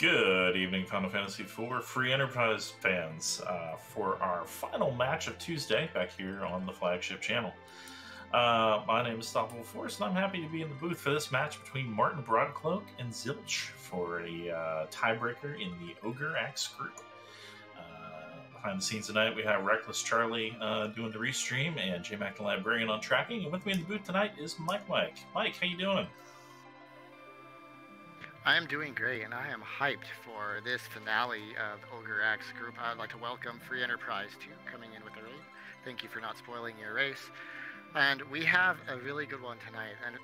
Good evening, Final Fantasy IV Free Enterprise fans, uh, for our final match of Tuesday back here on the flagship channel. Uh, my name is Stoppable Force, and I'm happy to be in the booth for this match between Marten Broadcloak and Zilch for a uh, tiebreaker in the Ogre Axe group. Uh, behind the scenes tonight, we have Reckless Charlie uh, doing the restream and J Mac the Librarian on tracking. And with me in the booth tonight is Mike Mike. Mike, how you doing? I am doing great, and I am hyped for this finale of Ogre Axe Group. I'd like to welcome Free Enterprise to coming in with a raid. Thank you for not spoiling your race. And we have a really good one tonight. And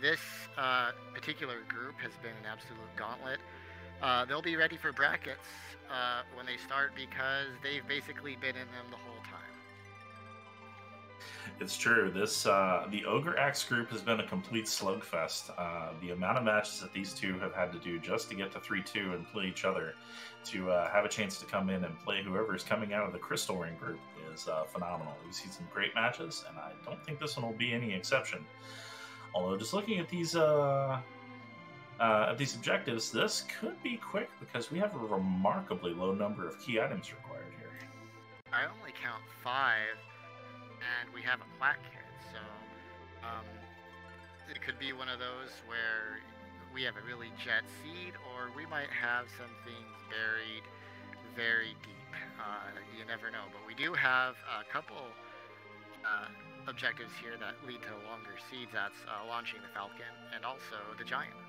this uh, particular group has been an absolute gauntlet. Uh, they'll be ready for brackets uh, when they start because they've basically been in them the whole. It's true. This uh, the Ogre Axe group has been a complete slugfest. Uh, the amount of matches that these two have had to do just to get to three two and play each other, to uh, have a chance to come in and play whoever is coming out of the Crystal Ring group is uh, phenomenal. We've seen some great matches, and I don't think this one will be any exception. Although, just looking at these uh, uh, at these objectives, this could be quick because we have a remarkably low number of key items required here. I only count five and we have a plaque. So um, it could be one of those where we have a really jet seed, or we might have some things buried very deep. Uh, you never know. But we do have a couple uh, objectives here that lead to longer seeds. That's uh, launching the Falcon and also the Giant.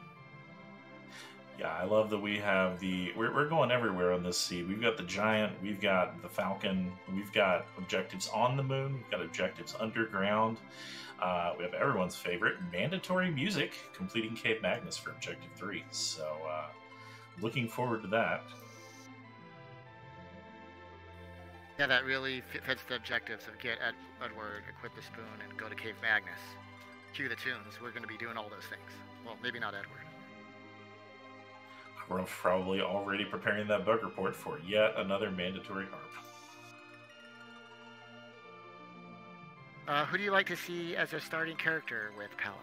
Yeah, I love that we have the. We're, we're going everywhere on this seed. We've got the giant, we've got the falcon, we've got objectives on the moon, we've got objectives underground. Uh, we have everyone's favorite mandatory music, completing Cave Magnus for Objective 3. So, uh, looking forward to that. Yeah, that really fits the objectives of get Ed- Edward, equip the spoon, and go to Cave Magnus. Cue the tunes. We're going to be doing all those things. Well, maybe not Edward. We're probably already preparing that bug report for yet another mandatory harp. Uh, who do you like to see as a starting character with Palom?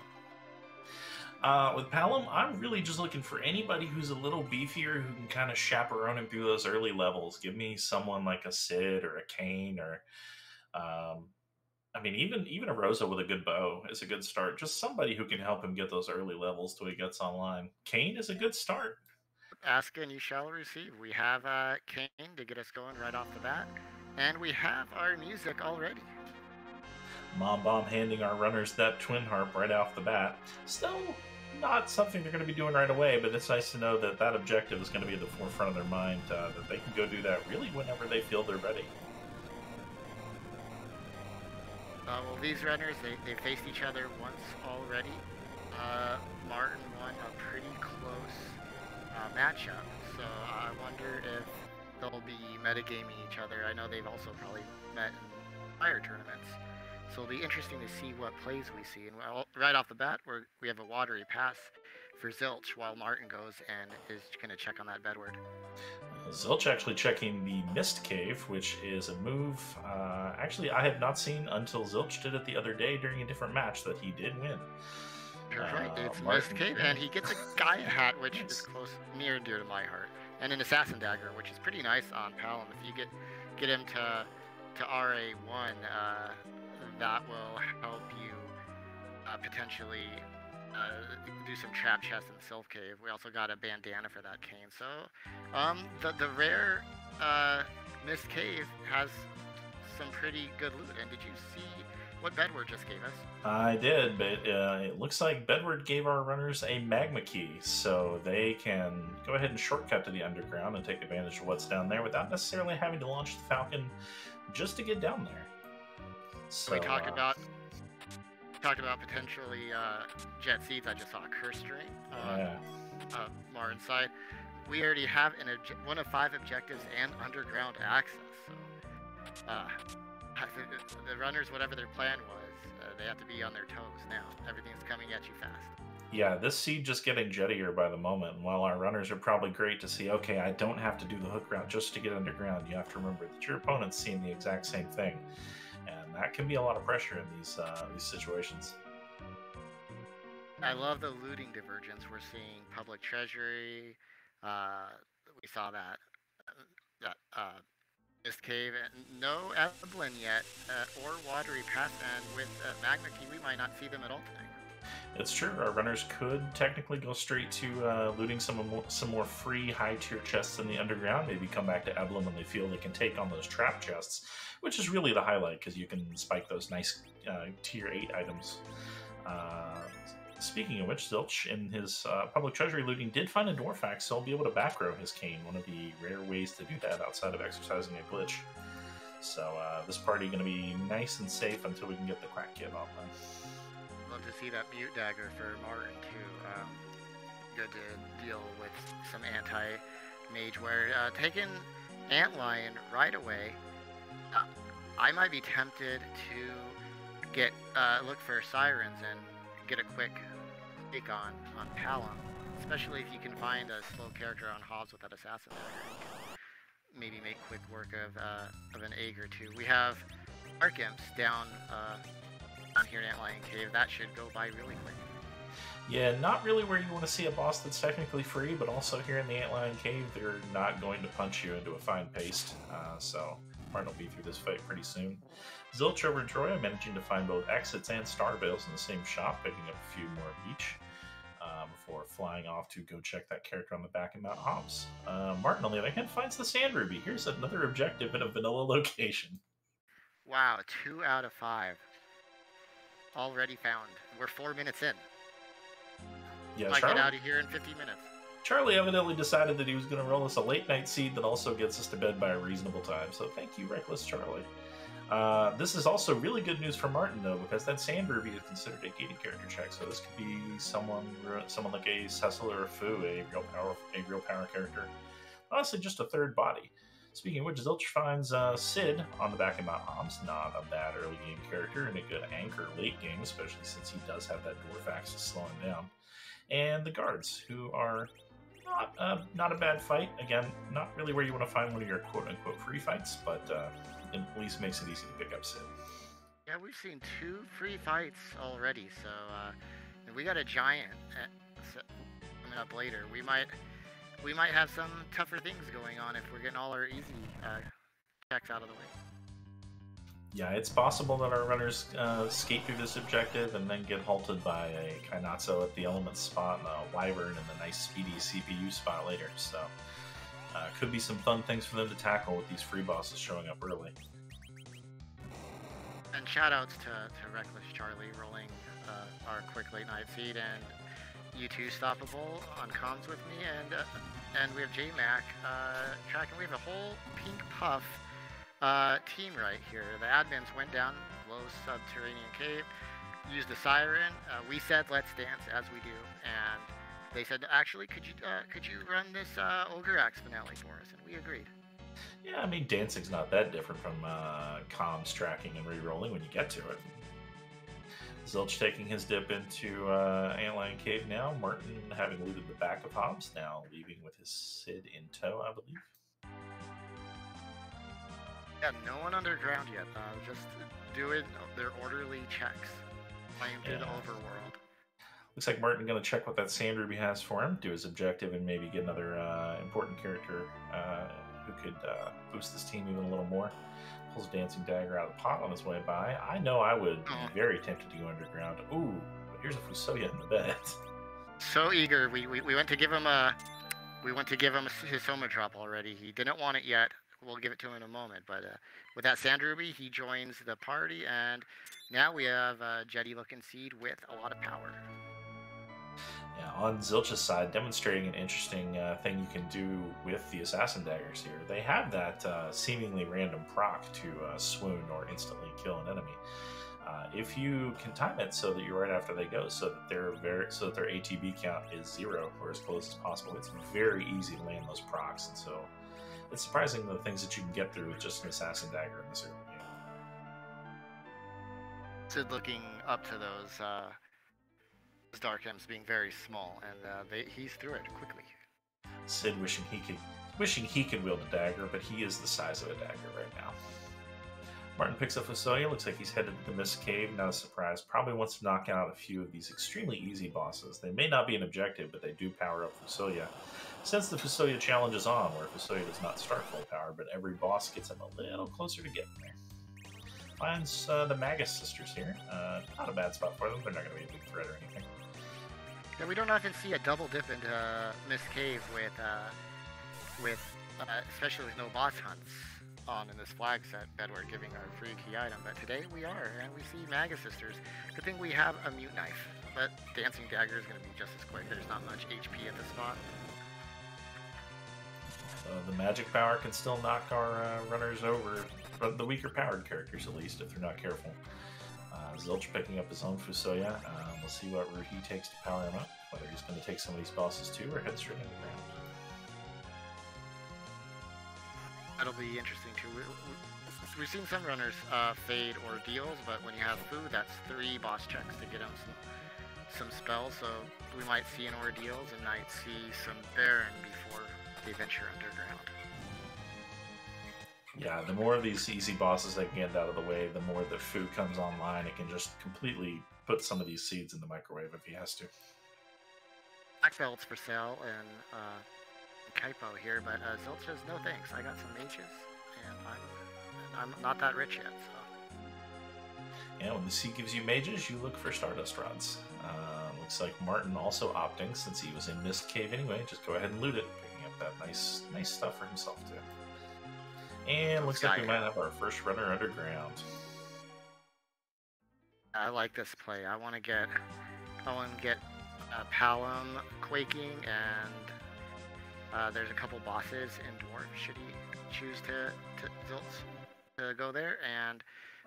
Uh, with Palom, I'm really just looking for anybody who's a little beefier who can kind of chaperone him through those early levels. Give me someone like a Sid or a Kain or, um, I mean, even even a Rosa with a good bow is a good start. Just somebody who can help him get those early levels till he gets online. Kain is a good start ask and you shall receive. We have uh, Kain to get us going right off the bat, and we have our music already. Mom Bomb handing our runners that twin harp right off the bat. Still not something they're going to be doing right away, but it's nice to know that that objective is going to be at the forefront of their mind, uh, that they can go do that really whenever they feel they're ready. Uh, well, these runners, they, they faced each other once already. Uh, Marten won a pretty close uh, matchup. So I wonder if they'll be metagaming each other. I know they've also probably met in prior tournaments. So it'll be interesting to see what plays we see. And right off the bat, we're, we have a watery pass for Zilch while Marten goes and is going to check on that bedward. Zilch actually checking the Mist Cave, which is a move uh, actually I have not seen until Zilch did it the other day during a different match that he did win. That's right. It's uh, Mist Cave, and he gets a Gaia hat, which is close, near and dear to my heart, and an Assassin Dagger, which is pretty nice on Palom. If you get get him to to RA one, uh, that will help you uh, potentially uh, do some trap chests in Sylph Cave. We also got a bandana for that Kain. So, um, the the rare uh, Mist Cave has some pretty good loot. And did you see what Bedward just gave us. I did, but uh, it looks like Bedward gave our runners a magma key, so they can go ahead and shortcut to the underground and take advantage of what's down there without necessarily having to launch the Falcon just to get down there. So, we talked uh, about talked about potentially uh, jet seeds. I just saw a curse string. Uh, yeah. Uh. We already have an one of five objectives and underground access. So, uh, the runners, whatever their plan was, uh, they have to be on their toes now. Everything's coming at you fast. Yeah, this seed just getting jettier by the moment. And while our runners are probably great to see, okay, I don't have to do the hook route just to get underground. You have to remember that your opponent's seeing the exact same thing, and that can be a lot of pressure in these uh, these situations. I love the looting divergence. We're seeing public treasury, uh, we saw that. That Mist Cave, no Eblan yet, uh, or Watery Path, and with uh, Magma Key, we might not see them at all. It's true. Our runners could technically go straight to uh, looting some more, some more free high tier chests in the underground. Maybe come back to Eblan when they feel they can take on those trap chests, which is really the highlight because you can spike those nice uh, tier eight items. Uh, speaking of which, Zilch in his uh, public treasury looting did find a dwarf axe, so he'll be able to back row his Kain. One of the rare ways to do that outside of exercising a glitch. So uh, this party going to be nice and safe until we can get the crack kid them love to see that mute dagger for Marten too. Um, good to deal with some anti mage where uh, taking Antlion right away. Uh, I might be tempted to get uh, look for sirens and get a quick take on on Palom, especially if you can find a slow character on Hobbs with that assassin maybe make quick work of uh, of an egg or two. We have Arc Imps down uh, on here in Antlion Cave, that should go by really quick. Yeah, not really where you want to see a boss that's technically free, but also here in the Antlion Cave, they're not going to punch you into a fine paste. Uh, so Marten will be through this fight pretty soon. Zilch over Troya managing to find both exits and star veils in the same shop, picking up a few more of each. Uh, before flying off to go check that character on the back of Mount Hobbs. Uh, Marten, on the other hand, finds the Sand Ruby. Here's another objective in a vanilla location. Wow, two out of five already found. We're four minutes in. Yeah, I get out of here in 50 minutes. Charlie evidently decided that he was going to roll us a late night seed that also gets us to bed by a reasonable time. So thank you, Reckless Charlie. Uh, this is also really good news for Marten though, because that Sand Ruby is considered a gated character check. So this could be someone, someone like a Cecil or a Fu, a real power, a real power character. Honestly, just a third body. Speaking of which, Zilch finds uh, Sid on the back of Mount Hobbs. Not a bad early game character and a good anchor late game, especially since he does have that dwarf axe to slow him down. And the guards, who are not uh, not a bad fight. Again, not really where you want to find one of your quote unquote free fights, but uh, at least makes it easy to pick up Sid. Yeah, we've seen two free fights already, so uh, we got a giant. Uh, coming up later, we might we might have some tougher things going on if we're getting all our easy uh, checks out of the way. Yeah, it's possible that our runners uh, skate through this objective and then get halted by a Kainazzo at the element spot and a Wyvern in the nice speedy CPU spot later. So, uh, could be some fun things for them to tackle with these free bosses showing up early. And shoutouts to, to Reckless Charlie rolling uh, our quick late night feed and you two stoppable on comms with me, and uh, and we have JMac uh, tracking. We have a whole pink puff uh, team right here. The admins went down low subterranean cave, used the siren. Uh, we said let's dance as we do, and they said actually could you uh, could you run this uh, ogre axe finale for us, and we agreed. Yeah, I mean dancing's not that different from uh, comms tracking and re-rolling when you get to it. Zilch taking his dip into uh, Antlion Cave now. Marten having looted the back of Hobbs now, leaving with his Sid in tow, I believe. Yeah, no one underground yet. Uh, just doing their orderly checks, playing through yeah. the overworld. Looks like Marten going to check what that Sand Ruby has for him, do his objective, and maybe get another uh, important character uh, who could uh, boost this team even a little more pulls a Dancing Dagger out of the pot on his way by. I know I would be very tempted to go underground. Ooh, but here's a Fusoya in the bed. So eager. We, we, we went to give him a we went to give him his Soma drop already. He didn't want it yet. We'll give it to him in a moment. But uh, with that Sand Ruby, he joins the party, and now we have a jetty looking seed with a lot of power. Yeah, on Zilch's side, demonstrating an interesting uh, thing you can do with the Assassin Daggers here. They have that uh, seemingly random proc to uh, swoon or instantly kill an enemy. Uh, if you can time it so that you're right after they go, so that their very so that their ATB count is zero or as close as possible, it's very easy to land those procs. And so, it's surprising the things that you can get through with just an Assassin Dagger in this early game. Sid looking up to those uh, Dark Imps being very small, and uh, they, he's through it quickly. Sid wishing he could wishing he could wield a dagger, but he is the size of a dagger right now. Marten picks up Fusoya. Looks like he's headed to the Mist Cave. Not a surprise. Probably wants to knock out a few of these extremely easy bosses. They may not be an objective, but they do power up Fusoya. Since the Fusoya challenge is on, where Fusoya does not start full power, but every boss gets him a little closer to getting there. Finds uh, the Magus sisters here. Uh, not a bad spot for them. They're not going to be a big threat or anything. Yeah, we don't often see a double dip into uh, Mist Cave with, uh, with uh, especially with no boss hunts on in this flag set that we're giving our free key item. But today we are, and we see Magus sisters. Good thing we have a mute knife, but Dancing Dagger is going to be just as quick. There's not much HP at this spot. So the magic power can still knock our uh, runners over, but the weaker powered characters at least, if they're not careful. Uh, Zilch picking up his own Fusoya. Uh, we'll see what route he takes to power him up, whether he's going to take some of these bosses too or head straight underground. That'll be interesting too. We, we, have seen some runners uh, fade ordeals, but when you have Fu, that's three boss checks to get them some, some spells. So we might see an ordeals and might see some Baron before they venture underground. Yeah, the more of these easy bosses that can get out of the way, the more the Fu comes online. It can just completely put some of these seeds in the microwave if he has to. Black belts for sale and uh, Kaipo here, but uh, Zilch says no thanks. I got some mages, and I'm I'm not that rich yet. So. Yeah, when the sea gives you mages, you look for Stardust rods. Uh, looks like Marten also opting since he was in Mist Cave anyway. Just go ahead and loot it, picking up that nice nice stuff for himself too. And looks like we might have our first runner underground. I like this play. I want to get, I want to get uh, Palom quaking, and uh, there's a couple bosses in Dwarf. Should he choose to to to go there, and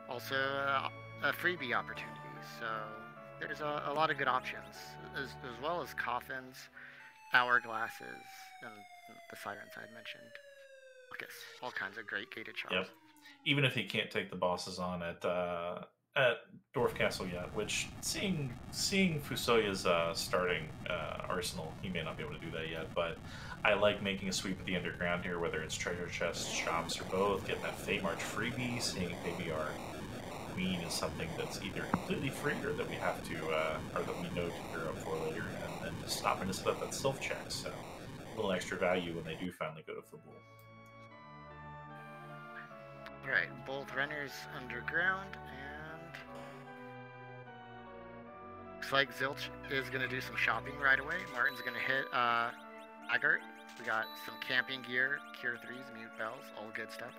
also uh, a freebie opportunity. So there's a, a lot of good options, as, as well as coffins, hourglasses, and the sirens I mentioned all kinds of great gated shops. Yep. Even if he can't take the bosses on at uh, at Dwarf Castle yet, which seeing seeing Fusoya's uh, starting uh, arsenal, he may not be able to do that yet. But I like making a sweep of the underground here, whether it's treasure chests, shops, or both. Getting that Feymarch freebie, seeing if maybe our queen is something that's either completely free or that we have to, uh, or that we know to gear up for later, and then just stopping to set up that self check. So a little extra value when they do finally go to Fabul. Right, both runners underground, and looks like Zilch is gonna do some shopping right away. Martin's gonna hit uh, Agart. We got some camping gear, Cure 3s, mute bells, all good stuff.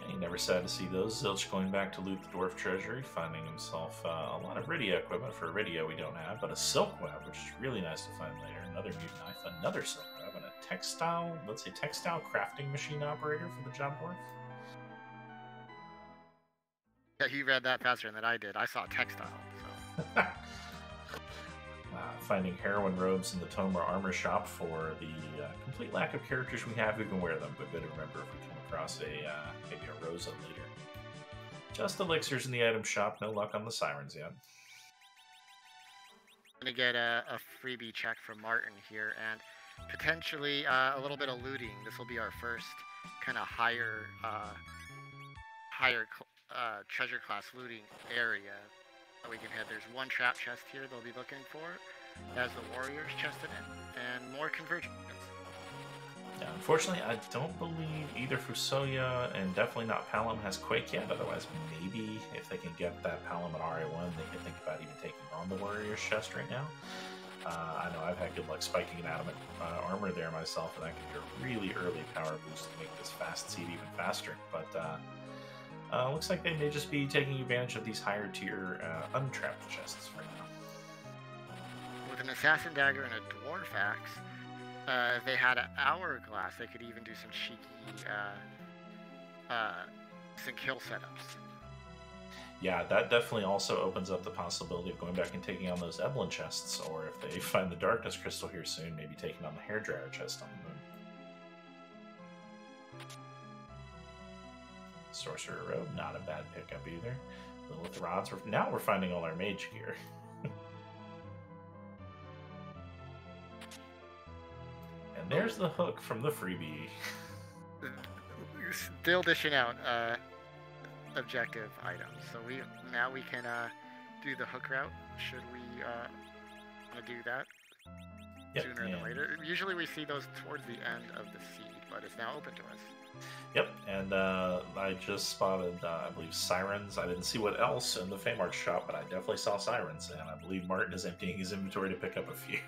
Yeah, he never sad to see those. Zilch going back to loot the dwarf treasury, finding himself uh, a lot of radio equipment for radio we don't have, but a silk web, which is really nice to find later. Another mute knife, another silk web, and a textile, let's say textile crafting machine operator for the job dwarf. Yeah, he read that faster than I did. I saw textile. Uh, finding heroin robes in the Tomra armor shop for the uh, complete lack of characters we have who can wear them, but good to remember if we come across a uh, maybe a Rosa later. Just elixirs in the item shop. No luck on the sirens yet. Gonna get a, a freebie check from Marten here, and potentially uh, a little bit of looting. This will be our first kind of higher, uh, higher uh, treasure class looting area we can hit. There's one trap chest here they'll be looking for. As the warriors chest in it, and more convergence. Yeah, unfortunately, I don't believe either Fusoya and definitely not Palom has Quake yet. Otherwise, maybe if they can get that Palom at RA1, they can think about even taking on the Warrior's chest right now. Uh, I know I've had good luck spiking an adamant uh, armor there myself, and that could be a really early power boost to make this fast seed even faster. But uh, uh, looks like they may just be taking advantage of these higher tier uh, untrapped chests right now. With an assassin dagger and a dwarf axe, uh, if they had an hourglass, they could even do some cheeky, uh, uh, some kill setups. Yeah, that definitely also opens up the possibility of going back and taking on those Eblan chests, or if they find the Darkness Crystal here soon, maybe taking on the Hairdryer chest on the Sorcerer Robe, not a bad pickup either. Lilith Rods, now we're finding all our mage gear. and there's the hook from the freebie. Still dishing out. Uh, objective items. So we now we can uh, do the hook route. Should we uh, want to do that Yep, sooner than later? Usually we see those towards the end of the seed, but it's now open to us. Yep, and uh, I just spotted, uh, I believe, sirens. I didn't see what else in the Feymarch shop, but I definitely saw sirens, and I believe Marten is emptying his inventory to pick up a few.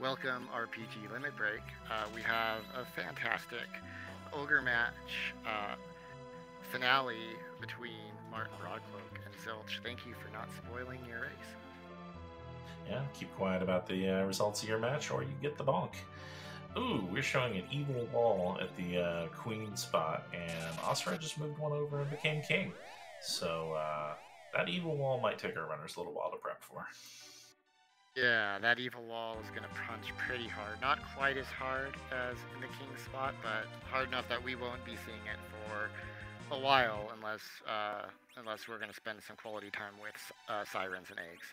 Welcome RPG Limit Break. Uh, we have a fantastic ogre match uh, finale between Martin Broadcloak and Zilch. Thank you for not spoiling your race. yeah, keep quiet about the uh, results of your match, or you get the bonk. Ooh, we're showing an evil wall at the uh, queen spot, and Asura just moved one over and became king. So uh, that evil wall might take our runners a little while to prep for. Yeah, that evil wall is going to punch pretty hard. Not quite as hard as in the king spot, but hard enough that we won't be seeing it for a while unless uh, unless we're going to spend some quality time with uh, sirens and eggs.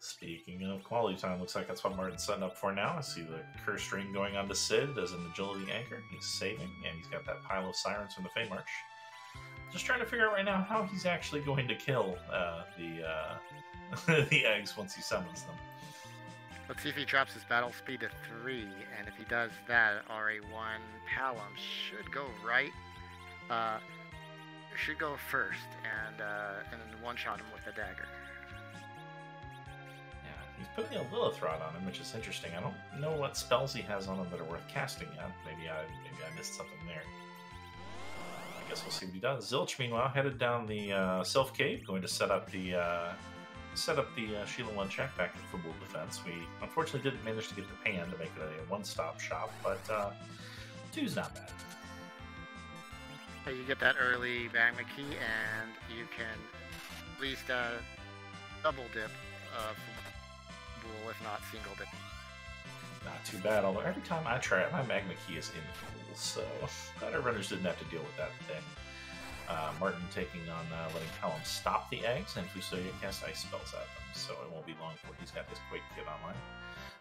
Speaking of quality time, looks like that's what Marten's setting up for now. I see the curse ring going on to Sid as an agility anchor. He's saving, and he's got that pile of sirens from the Feymarch. Just trying to figure out right now how he's actually going to kill uh, the uh, the eggs once he summons them. Let's see if he drops his battle speed to 3, and if he does that, RA1 Palom should go right, uh, should go first, and, uh, and then one-shot him with a dagger. He's putting a Lilith Rod on him, which is interesting. I don't know what spells he has on him that are worth casting yet. Maybe I maybe I missed something there. Uh, I guess we'll see what he does. Zilch, meanwhile, headed down the uh, Sylph Cave, going to set up the uh, set up the uh, Sheila One check back for Bull Defense. We unfortunately didn't manage to get the pan to make it a one-stop shop, but uh, two's not bad. You get that early magma key, and you can at least uh, double dip if not single dip. Not too bad, although every time I try it, my magma key is in full, so our runners didn't have to deal with that today. Uh, Marten taking on uh, letting Palom stop the eggs, and Fusoya cast ice spells at them, so it won't be long before he's got his Quake kit online.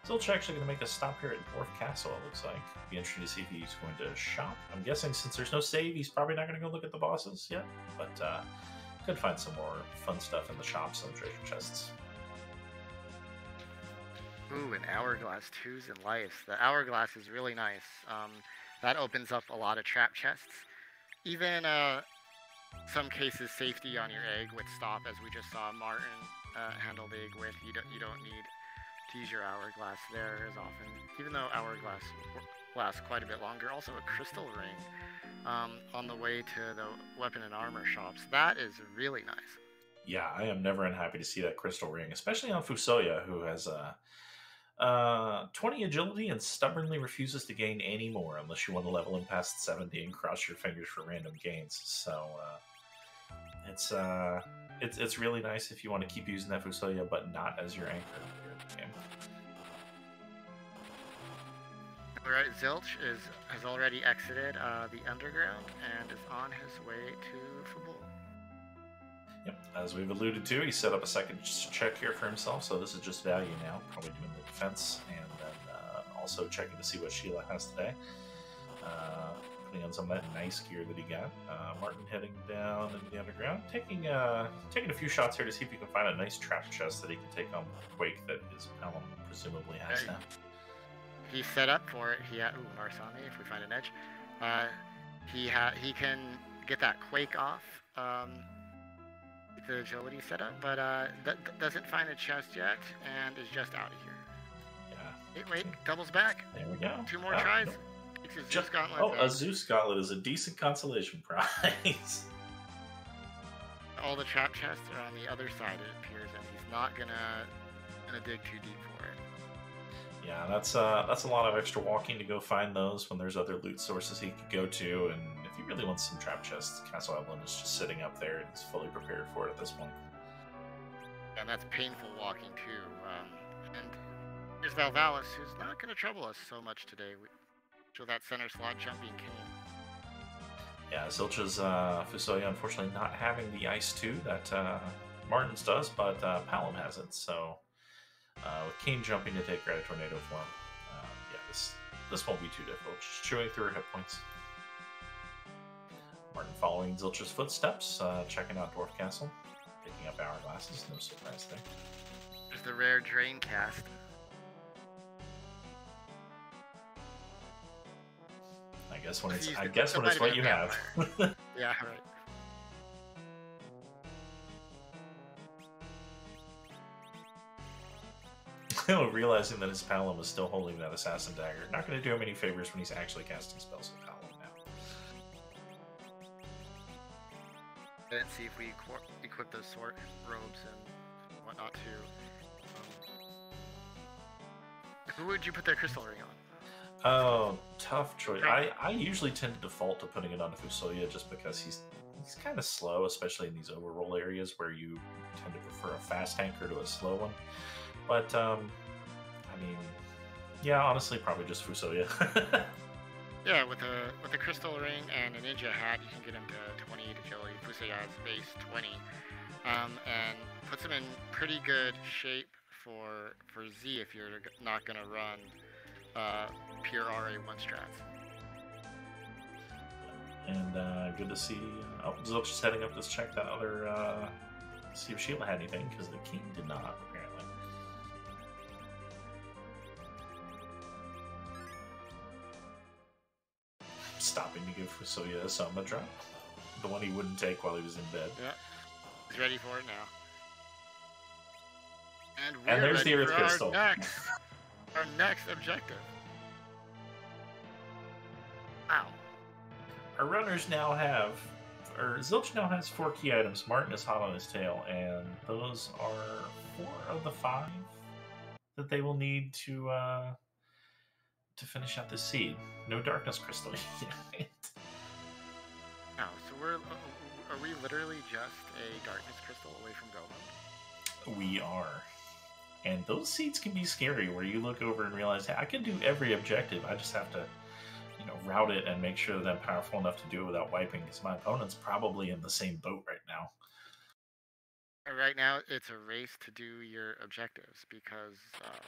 Zilch actually going to make a stop here at Dwarf Castle, it looks like. Be interesting to see if he's going to shop. I'm guessing since there's no save, he's probably not going to go look at the bosses yet, but uh, could find some more fun stuff in the shops and treasure chests. Ooh, an hourglass twos and lives. The hourglass is really nice. Um, that opens up a lot of trap chests. Even uh, some cases safety on your egg with stop, as we just saw Marten uh, handle the egg with. You don't you don't need to use your hourglass there as often. Even though hourglass lasts quite a bit longer. Also a crystal ring um, on the way to the weapon and armor shops. That is really nice. yeah, I am never unhappy to see that crystal ring, especially on Fusoya, who has uh, uh, 20 agility and stubbornly refuses to gain any more unless you want to level him past 70 and cross your fingers for random gains. So uh, it's uh, it's it's really nice if you want to keep using that Fusoya, but not as your anchor in game. All right, Zilch is has already exited uh, the underground and is on his way to. Yep, as we've alluded to, he set up a second check here for himself, so this is just value now, probably doing the defense, and then uh, also checking to see what Sheila has today. Uh, putting on some of that nice gear that he got. Uh, Marten heading down into the underground, taking uh, taking a few shots here to see if he can find a nice trap chest that he can take on Quake that his Palom presumably has now. He's set up for it. He ha- ooh Marsani, if we find an edge, uh, he ha- he can get that quake off. Um, the agility set up, but uh, th- doesn't find a chest yet and is just out of here. Yeah, Wait, wait, doubles back. there we go. Two more Ah, tries. his Just, gauntlet. oh, uh, a Zeus Gauntlet is a decent consolation prize. all the trap chests are on the other side. It appears, and he's not gonna gonna dig too deep for it. Yeah, that's uh, that's a lot of extra walking to go find those when there's other loot sources he could go to, and really wants some trap chests, Castle Eblan is just sitting up there and is fully prepared for it at this point. and that's painful walking too. Um, and here's Valvalis, who's not going to trouble us so much today. We, show that center slot jumping Kain. Yeah, Zilch's uh, Fusoya unfortunately not having the Ice 2 that uh, Marten's does, but uh, Palom has it, so uh, with Kain jumping to take Gravity Tornado form, uh, yeah, this this won't be too difficult. Just chewing through her hit points. Marten following Zilch's footsteps, uh, checking out Dwarf Castle, picking up hourglasses. No surprise there. There's the rare drain cast. I guess when it's I guess when it's what you have. yeah, right. realizing that his Palom is still holding that assassin dagger. Not going to do him any favors when he's actually casting spells with Let's see if we equip those sword robes and whatnot too. Um, who would you put that crystal ring on? Oh, tough choice. I, I usually tend to default to putting it on Fusoya just because he's he's kind of slow, especially in these overroll areas where you tend to prefer a fast tanker to a slow one. But um, I mean, yeah, honestly, probably just Fusoya. yeah, with a with a crystal ring and a ninja hat, you can get him to 28 agility. Fusoya's base 20, um, and puts him in pretty good shape for for Z if you're not gonna run uh, pure RA one strats. And uh, good to see. Uh, oh, Zilch just heading up to check that other. Uh, see if Sheila had anything because the king did not. Apparently. Stopping to give Fusoya a Soma drop. The one he wouldn't take while he was in bed. Yeah. He's ready for it now. And, and there's the Earth Crystal. Our next, our next objective. Wow. Our runners now have, or Zilch now has four key items. Marten is hot on his tail, and those are four of the five that they will need to uh, to finish out the seed. No darkness crystal we're uh, are we literally just a darkness crystal away from Golems? We are. And those seeds can be scary where you look over and realize, hey, I can do every objective. I just have to, you know, route it and make sure that I'm powerful enough to do it without wiping because my opponent's probably in the same boat right now. Right now, it's a race to do your objectives because uh,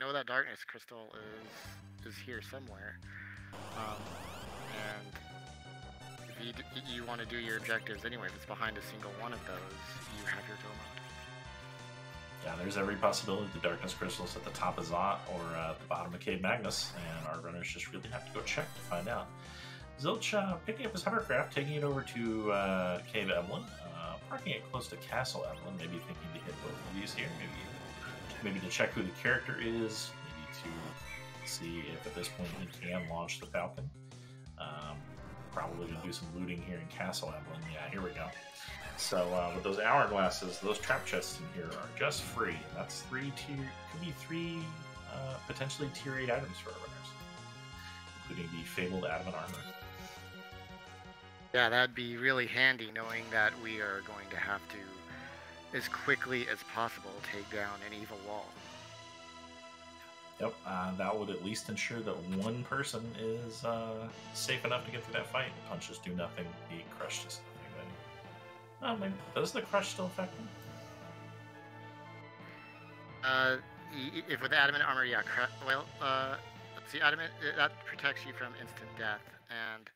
know that darkness crystal is is here somewhere. Um, and you, you want to do your objectives anyway, if it's behind a single one of those, you have your Doma. Yeah, there's every possibility the darkness crystal's at the top of Zot or at the bottom of Cave Magnus, and our runners just really have to go check to find out. Zilch uh, picking up his hovercraft, taking it over to uh, Cave Eblan, uh, parking it close to Castle Eblan, maybe thinking to hit both of these here, maybe maybe to check who the character is, maybe to see if at this point he can launch the Falcon. Um, probably do some looting here in Castle Eblan. Yeah, here we go. So uh, with those hourglasses, those trap chests in here are just free. That's three tier, could be three uh, potentially tier eight items for our runners, including the fabled adamant armor. Yeah, that'd be really handy knowing that we are going to have to as quickly as possible take down an evil wall. Yep, uh, that would at least ensure that one person is uh, safe enough to get through that fight. The punches do nothing, the crush does nothing. But, oh, maybe, does the crush still affect him? Uh, if with adamant armor, yeah. Well, uh, let's see, adamant that protects you from instant death, and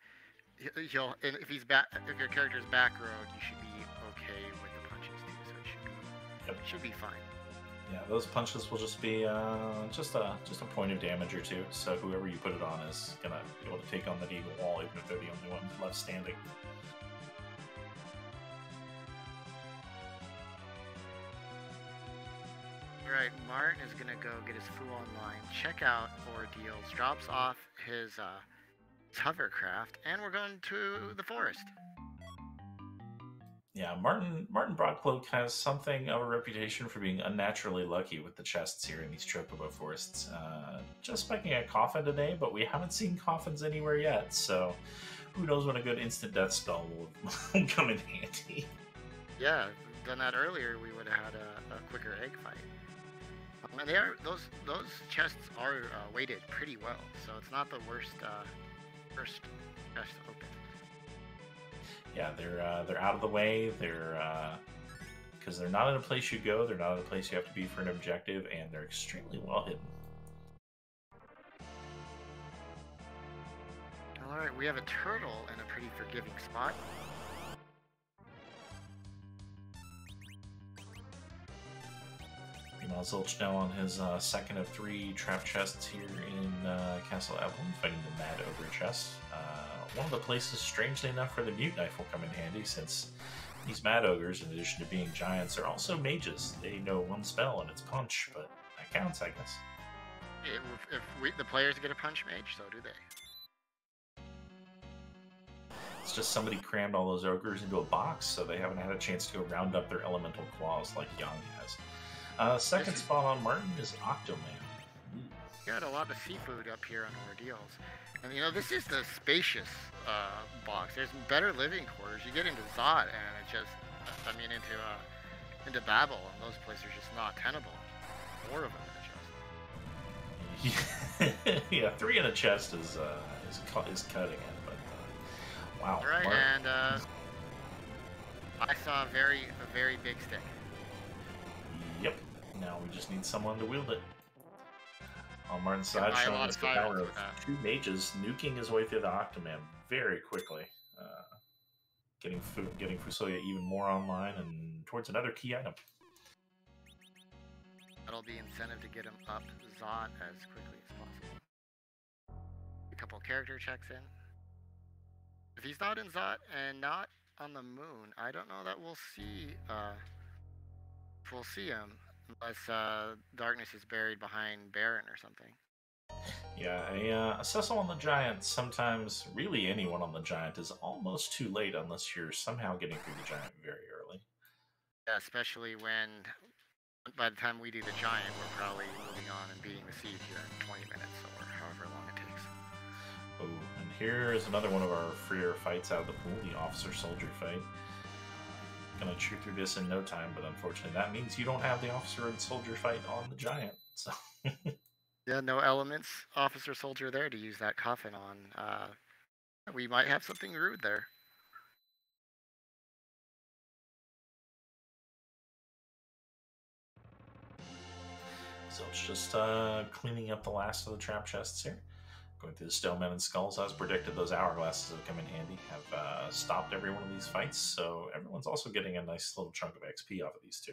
he'll. And if he's back, if your character is back road, you should be okay with Yep. It should be fine. Yeah, those punches will just be uh, just a just a point of damage or two. So whoever you put it on is gonna be able to take on the evil wall, even if they're the only one left standing. Right, Marten is gonna go get his Fu online, check out ordeals, drops off his uh, hovercraft, and we're going to the forest. Yeah, Marten Marten Broadcloak has something of a reputation for being unnaturally lucky with the chests here in these Chocobo forests. Uh, just spiking a coffin today, but we haven't seen coffins anywhere yet, so who knows when a good instant death spell will come in handy. Yeah, done that earlier, we would have had a, a quicker egg fight. Um, and they are those those chests are uh, weighted pretty well, so it's not the worst uh, first chest open yeah, they're uh, they're out of the way. They're because uh, they're not in a place you go. They're not in a place you have to be for an objective, and they're extremely well hidden. Alright, we have a turtle in a pretty forgiving spot. Meanwhile, Zilch now on his uh, second of three trap chests here in uh, Castle Eblan, fighting the Mad Ogre chest. Uh, one of the places, strangely enough, where the Mute Knife will come in handy, since these Mad Ogres, in addition to being giants, are also mages. They know one spell, and it's Punch, but that counts, I guess. If, if we, the players get a Punch Mage, so do they. It's just somebody crammed all those ogres into a box, so they haven't had a chance to go round up their elemental claws like Yang has. Uh, second spot on Marten is Octoman. Got a lot of seafood up here on Ordeals. And you know, this is the spacious uh, box. There's better living quarters. You get into Zot and it just, I mean, into uh, into Babel, and those places are just not tenable. Four of them in a chest. yeah, three in a chest is uh, is, is cutting it, but uh, wow. Right, Marten. and uh, I saw a very a very big stick. Now we just need someone to wield it. On Marten's side, showing us the power of two mages nuking his way through the Octoman very quickly, uh, getting Fu getting Fusoya even more online and towards another key item. That'll be incentive to get him up Zot as quickly as possible. A couple character checks in. If he's not in Zot and not on the moon, I don't know that we'll see. Uh, we'll see him unless uh, darkness is buried behind Baron or something. Yeah, a, uh, on the Giant, sometimes, really anyone on the Giant, is almost too late unless you're somehow getting through the Giant very early. Yeah, especially when by the time we do the Giant, we're probably moving on and beating the siege in 20 minutes or however long it takes. Oh, and here is another one of our freer fights out of the pool, the Officer Soldier fight gonna chew through this in no time, but unfortunately, that means you don't have the officer and soldier fight on the giant. So. yeah, no elements, officer soldier there to use that coffin on. Uh, we might have something rude there. So it's just uh, cleaning up the last of the trap chests here. Going through the Stonemen and Skulls, as predicted, those hourglasses have come in handy, have uh, stopped every one of these fights, so everyone's also getting a nice little chunk of XP off of these two.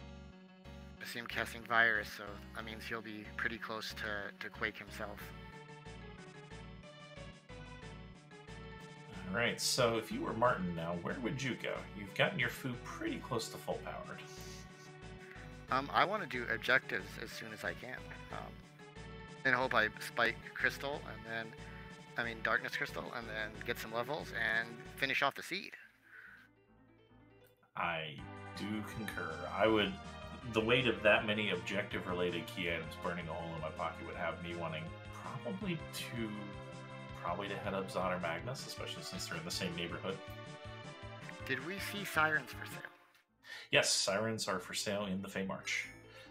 I see him casting Virus, so that means he'll be pretty close to, to Quake himself. Alright, so if you were Marten now, where would you go? You've gotten your Fu pretty close to full powered. Um, I want to do objectives as soon as I can. Um, and hope I spike Crystal and then, I mean, Darkness Crystal and then get some levels and finish off the seed. I do concur. I would, the weight of that many objective related key items burning a hole in my pocket would have me wanting probably to, probably to head up Zot or Magnus, especially since they're in the same neighborhood. Did we see sirens for sale? Yes, sirens are for sale in the Fey March.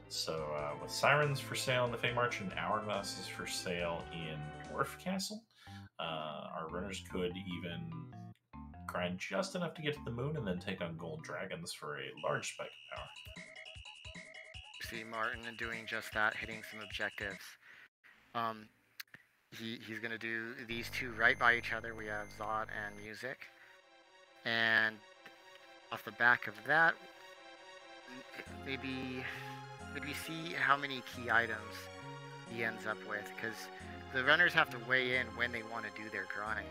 So uh, with Sirens for sale in the Fey March and Hourglass is for sale in Dwarf Castle, uh, our runners could even grind just enough to get to the moon and then take on Gold Dragons for a large spike of power. See Marten doing just that, hitting some objectives. Um, he, he's going to do these two right by each other. We have Zot and Music. And off the back of that, maybe did we see how many key items he ends up with? Because the runners have to weigh in when they want to do their grind.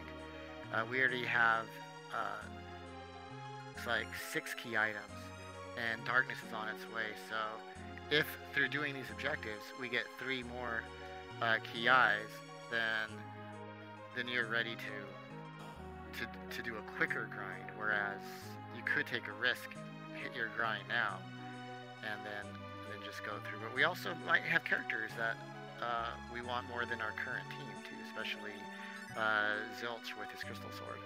Uh, we already have uh, it's like six key items, and darkness is on its way. So if through doing these objectives we get three more uh, key eyes, then then you're ready to to to do a quicker grind. Whereas you could take a risk, hit your grind now, and then just go through. But we also might have characters that uh, we want more than our current team too, especially uh, Zilch with his crystal sword.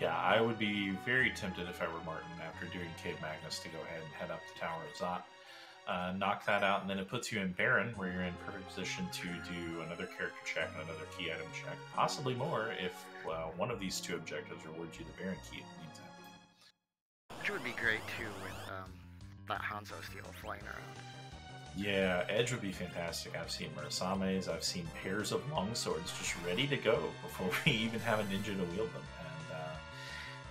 Yeah, I would be very tempted if I were Marten after doing Cave Magnus to go ahead and head up the Tower of Zot. Uh, knock that out, and then it puts you in Baron, where you're in perfect position to do another character check and another key item check, possibly more if uh, one of these two objectives rewards you the Baron key in the meantime. Which would be great too with um, that Hanzo steel flying around. Yeah, Edge would be fantastic. I've seen Murasames, I've seen pairs of longswords just ready to go before we even have a ninja to wield them. And uh,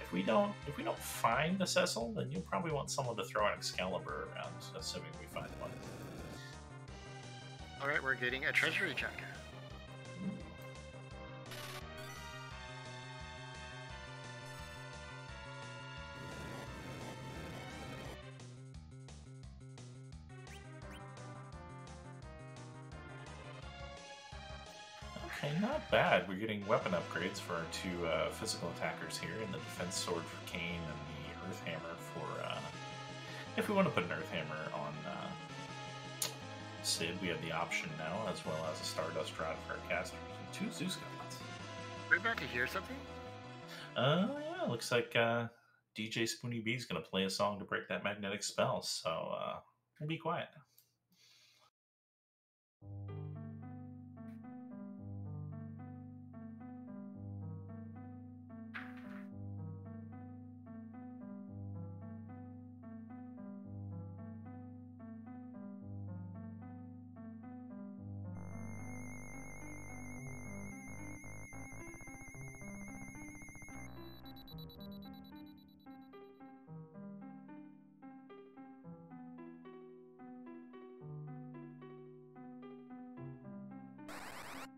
if we don't, if we don't find a Cecil, then you'll probably want someone to throw an Excalibur around, assuming we find one. All right, we're getting a treasury check. Not bad. We're getting weapon upgrades for our two uh, physical attackers here, and the defense sword for Kain and the Earth Hammer for. Uh, if we want to put an Earth Hammer on uh, Cid, we have the option now, as well as a Stardust Rod for our casters and two Zeus goblins. We're about to hear something. Uh, yeah, looks like uh, DJ Spoony B is going to play a song to break that magnetic spell, so uh, we'll be quiet. It's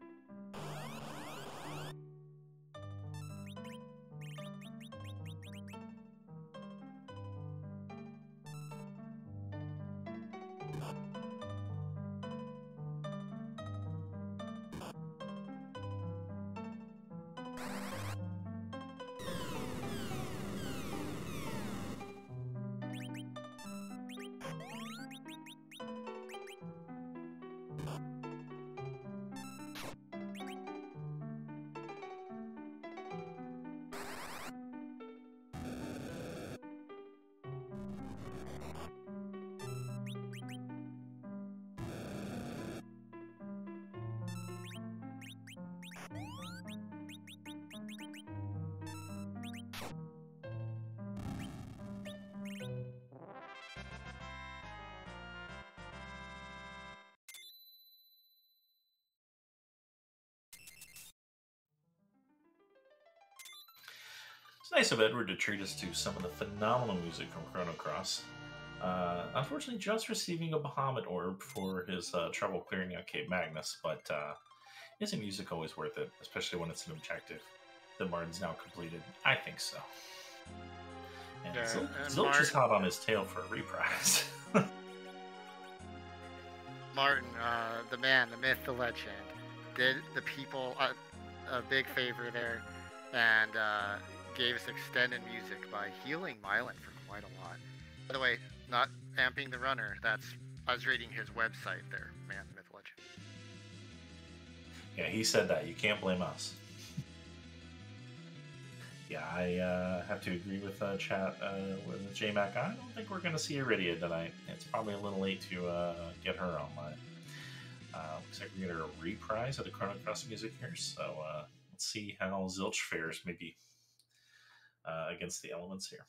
nice of Edward to treat us to some of the phenomenal music from Chrono Cross. Uh, unfortunately, just receiving a Bahamut orb for his uh, trouble clearing out Cave Magnes, but uh, isn't music always worth it, especially when it's an objective that Marten's now completed? I think so. And Yeah, Zil- and Zilch is hot on his tail for a reprise. Marten, uh, the man, the myth, the legend, did the people a, a big favor there and uh, gave us extended music by healing Milon for quite a lot. By the way, not amping the runner, that's I was reading his website there, man, myth, legend. yeah, he said that. You can't blame us. Yeah, I uh, have to agree with uh, chat uh, with JMac. I don't think we're going to see a Rydia tonight. It's probably a little late to uh, get her online. Uh, looks like we're going to reprise of the Chrono Cross music here, so uh, let's see how Zilch fares maybe uh, against the elements here.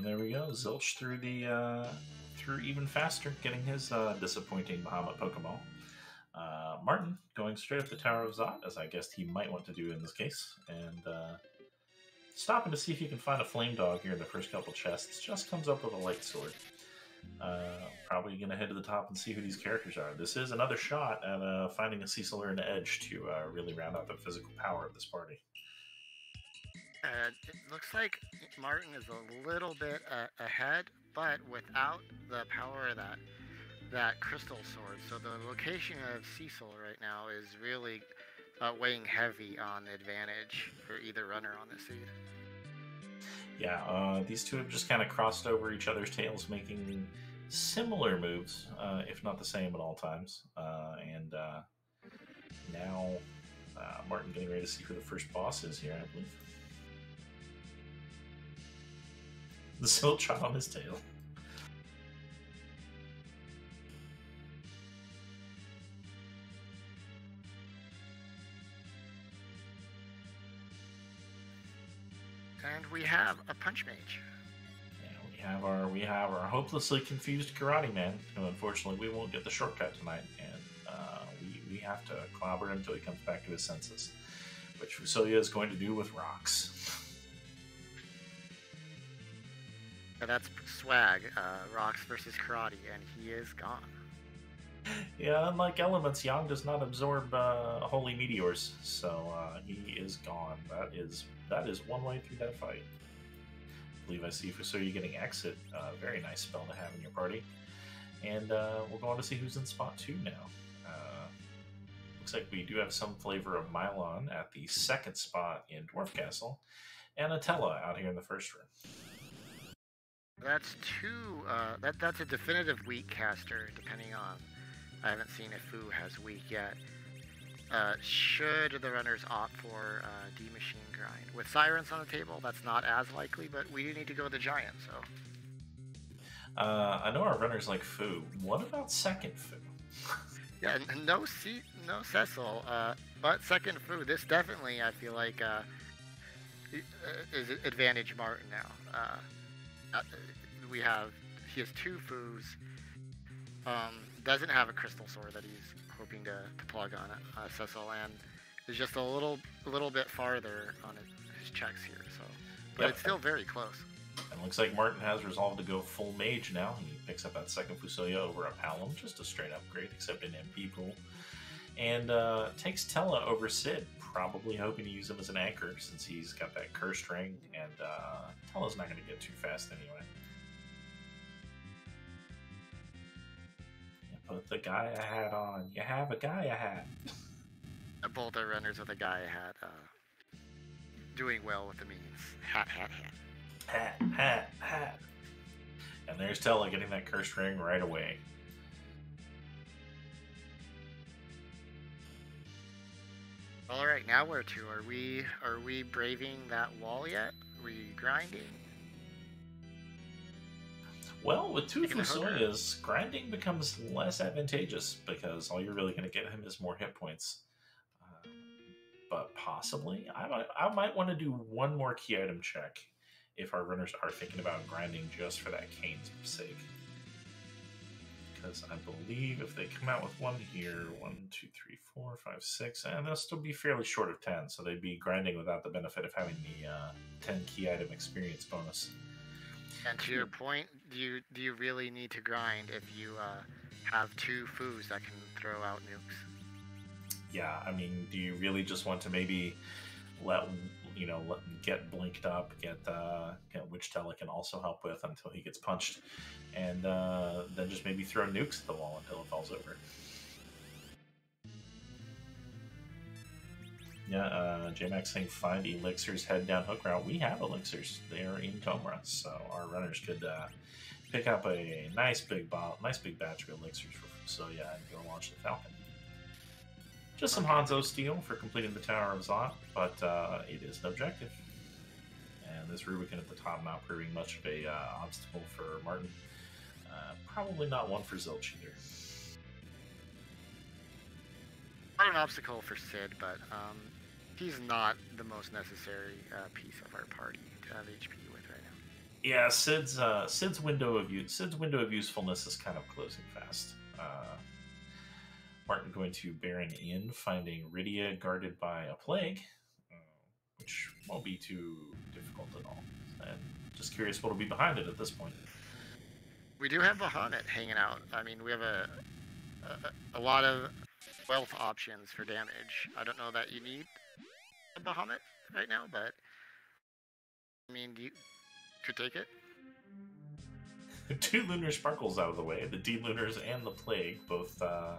And there we go. Zilch through the uh, through even faster, getting his uh, disappointing Bahamut Pokeball. Uh, Marten going straight up the Tower of Zot, as I guessed he might want to do in this case, and uh, stopping to see if he can find a Flame Dog here in the first couple chests. Just comes up with a Light Sword. Uh, probably going to head to the top and see who these characters are. This is another shot at uh, finding a Cecil or an Edge to uh, really round out the physical power of this party. Uh, it looks like Marten is a little bit uh, ahead, but without the power of that that crystal sword. So the location of Cecil right now is really uh, weighing heavy on the advantage for either runner on this seed. Yeah, uh, these two have just kind of crossed over each other's tails, making similar moves, uh, if not the same at all times. Uh, and uh, now uh, Marten getting ready to see who the first boss is here, I believe. The silk trap on his tail. And we have a punch mage. Yeah, we have our we have our hopelessly confused karate man, who unfortunately we won't get the shortcut tonight, and uh, we we have to clobber him until he comes back to his senses, which Fusoya is going to do with rocks. that's swag, uh, rocks versus karate, and he is gone. Yeah, unlike elements, Yang does not absorb uh, holy meteors, so uh, he is gone. That is that is one way through that fight. I believe I see Fusoya getting exit. Uh, very nice spell to have in your party. And uh, we'll go on to see who's in spot two now. Uh, looks like we do have some flavor of Milon at the second spot in Dwarf Castle, and a Tellah out here in the first room. That's two. Uh, that that's a definitive weak caster, depending on. I haven't seen if Fu has weak yet. Uh, should the runners opt for uh, D machine grind with sirens on the table, that's not as likely. But we do need to go with the giant. So. Uh, I know our runners like Fu. What about second Fu? yeah, no C, no Cecil, uh, but second Fu. This definitely, I feel like, uh, is advantage Marten now. Uh, we have he has two Fus. Um, doesn't have a crystal sword that he's hoping to, to plug on uh, Cecil, and is just a little a little bit farther on his, his checks here. So, but yep. it's still very close. And looks like Marten has resolved to go full mage now. He picks up that second Fusoya over a Palom, just a straight upgrade, except an MP pool. And uh, takes Tellah over Cid, probably hoping to use him as an anchor since he's got that cursed ring, and uh, Tellah's not going to get too fast anyway. Put the Gaia hat on. You have a Gaia hat. Both are runners with a Gaia hat. Uh, doing well with the means. Hat, hat, hat. Hat, hat, hat. And there's Tellah getting that cursed ring right away. All right, now where to? Are we are we braving that wall yet? Are we grinding? Well, with two Fusoyas, grinding becomes less advantageous because all you're really going to get him is more hit points. Uh, but possibly, I might, I might want to do one more key item check if our runners are thinking about grinding just for that Cane's sake. Because I believe if they come out with one here, one, two, three, four, five, six, and they'll still be fairly short of 10, so they'd be grinding without the benefit of having the uh, 10 key item experience bonus. And to your point, do you do you really need to grind if you uh, have two Fus that can throw out nukes? Yeah, I mean, do you really just want to maybe let you know get blinked up, get uh, get, which Tellah can also help with until he gets punched, and uh, then just maybe throw nukes at the wall until it falls over. Yeah, uh, JMax saying find elixirs, head down hook route. We have elixirs. They are in Tomra, so our runners could uh, pick up a nice big bo- nice big batch of elixirs for so yeah, and go launch the Falcon. Just some Hanzo steel for completing the Tower of Zot, but uh, it is an objective. And this Rubicant at the top not proving much of a uh, obstacle for Martin. Uh, probably not one for Zilch either. Not an obstacle for Cid, but um, he's not the most necessary uh, piece of our party to have HP with right now. Yeah, Cid's uh, Cid's window of use Cid's window of usefulness is kind of closing fast. Marten going to Baron Inn, finding Rydia guarded by a plague, uh, which won't be too difficult at all. And just curious what'll be behind it at this point. We do have Bahamut hanging out. I mean, we have a, a, a lot of wealth options for damage. I don't know that you need a Bahamut right now, but I mean, you could take it. Two lunar sparkles out of the way. The D lunars and the plague both uh,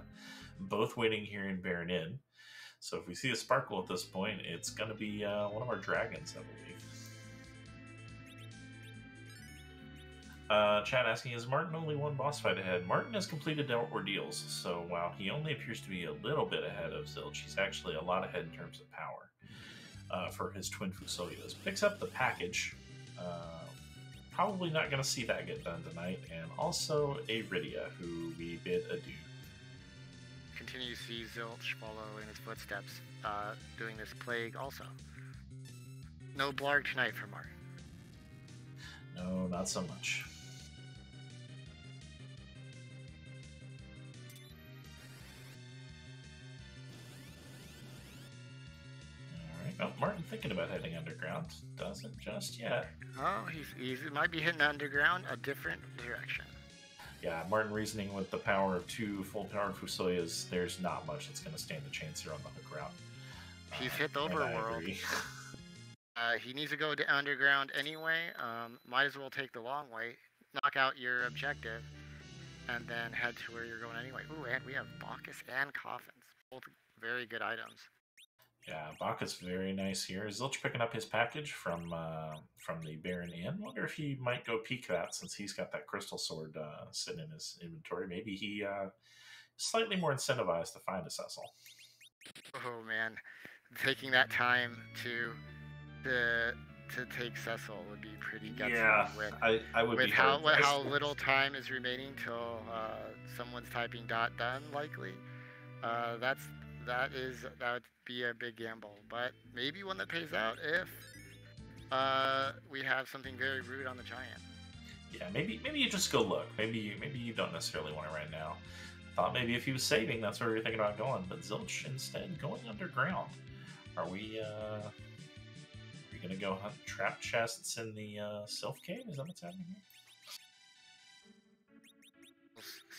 both waiting here in Baron Inn. So if we see a sparkle at this point, it's going to be uh, one of our dragons, I believe. Uh, Chad asking, is Marten only one boss fight ahead? Marten has completed ordeals, so while he only appears to be a little bit ahead of Zilch, he's actually a lot ahead in terms of power uh, for his twin Fusoyas. Picks up the package. Uh, probably not going to see that get done tonight. And also a Rydia, who we bid adieu. Continue to see Zilch follow in his footsteps, uh, doing this plague also. No blarg tonight for Marten. No, not so much. Oh, Marten thinking about heading underground. Doesn't just yet. Oh, he's, he's he might be heading underground a different direction. Yeah, Marten reasoning with the power of two full power Fusoyas, there's not much that's going to stand a chance here on the hook route. He's hit the overworld. uh, he needs to go to underground anyway. Um, might as well take the long way, knock out your objective, and then head to where you're going anyway. Ooh, and we have Bacchus and Coffins. Both very good items. Yeah, Bacchus very nice here. Zilch picking up his package from uh, from the Baron Inn. Wonder if he might go peek that since he's got that crystal sword uh, sitting in his inventory. Maybe he uh, slightly more incentivized to find a Cecil. Oh man, taking that time to to to take Cecil would be pretty gutsy. Yeah, with, I, I would with be how how little time is remaining till uh, someone's typing dot done likely. Uh, that's that is that would be a big gamble, but maybe one that pays out if uh, we have something very rude on the giant. Yeah, maybe maybe you just go look. Maybe you, maybe you don't necessarily want it right now. I thought maybe if he was saving, that's where you're thinking about going. But Zilch instead going underground. Are we? uh Are we gonna go hunt trap chests in the uh, Sylph Cave? Is that what's happening here?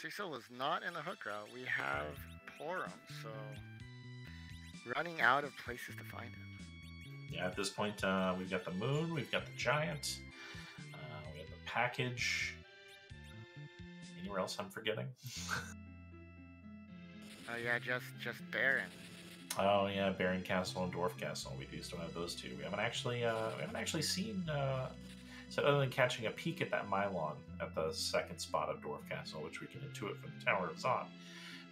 Cecil is not in the hook route. We have Porom, so running out of places to find him. Yeah, at this point, uh, we've got the moon, we've got the giant, uh, we have the package. Anywhere else I'm forgetting? Oh yeah, just just Baron. Oh yeah, Baron Castle and Dwarf Castle. We do still have those two. We haven't actually uh, we haven't actually seen. Uh, so other than catching a peek at that Milon at the second spot of Dwarf Castle, which we can intuit from the Tower of Zot,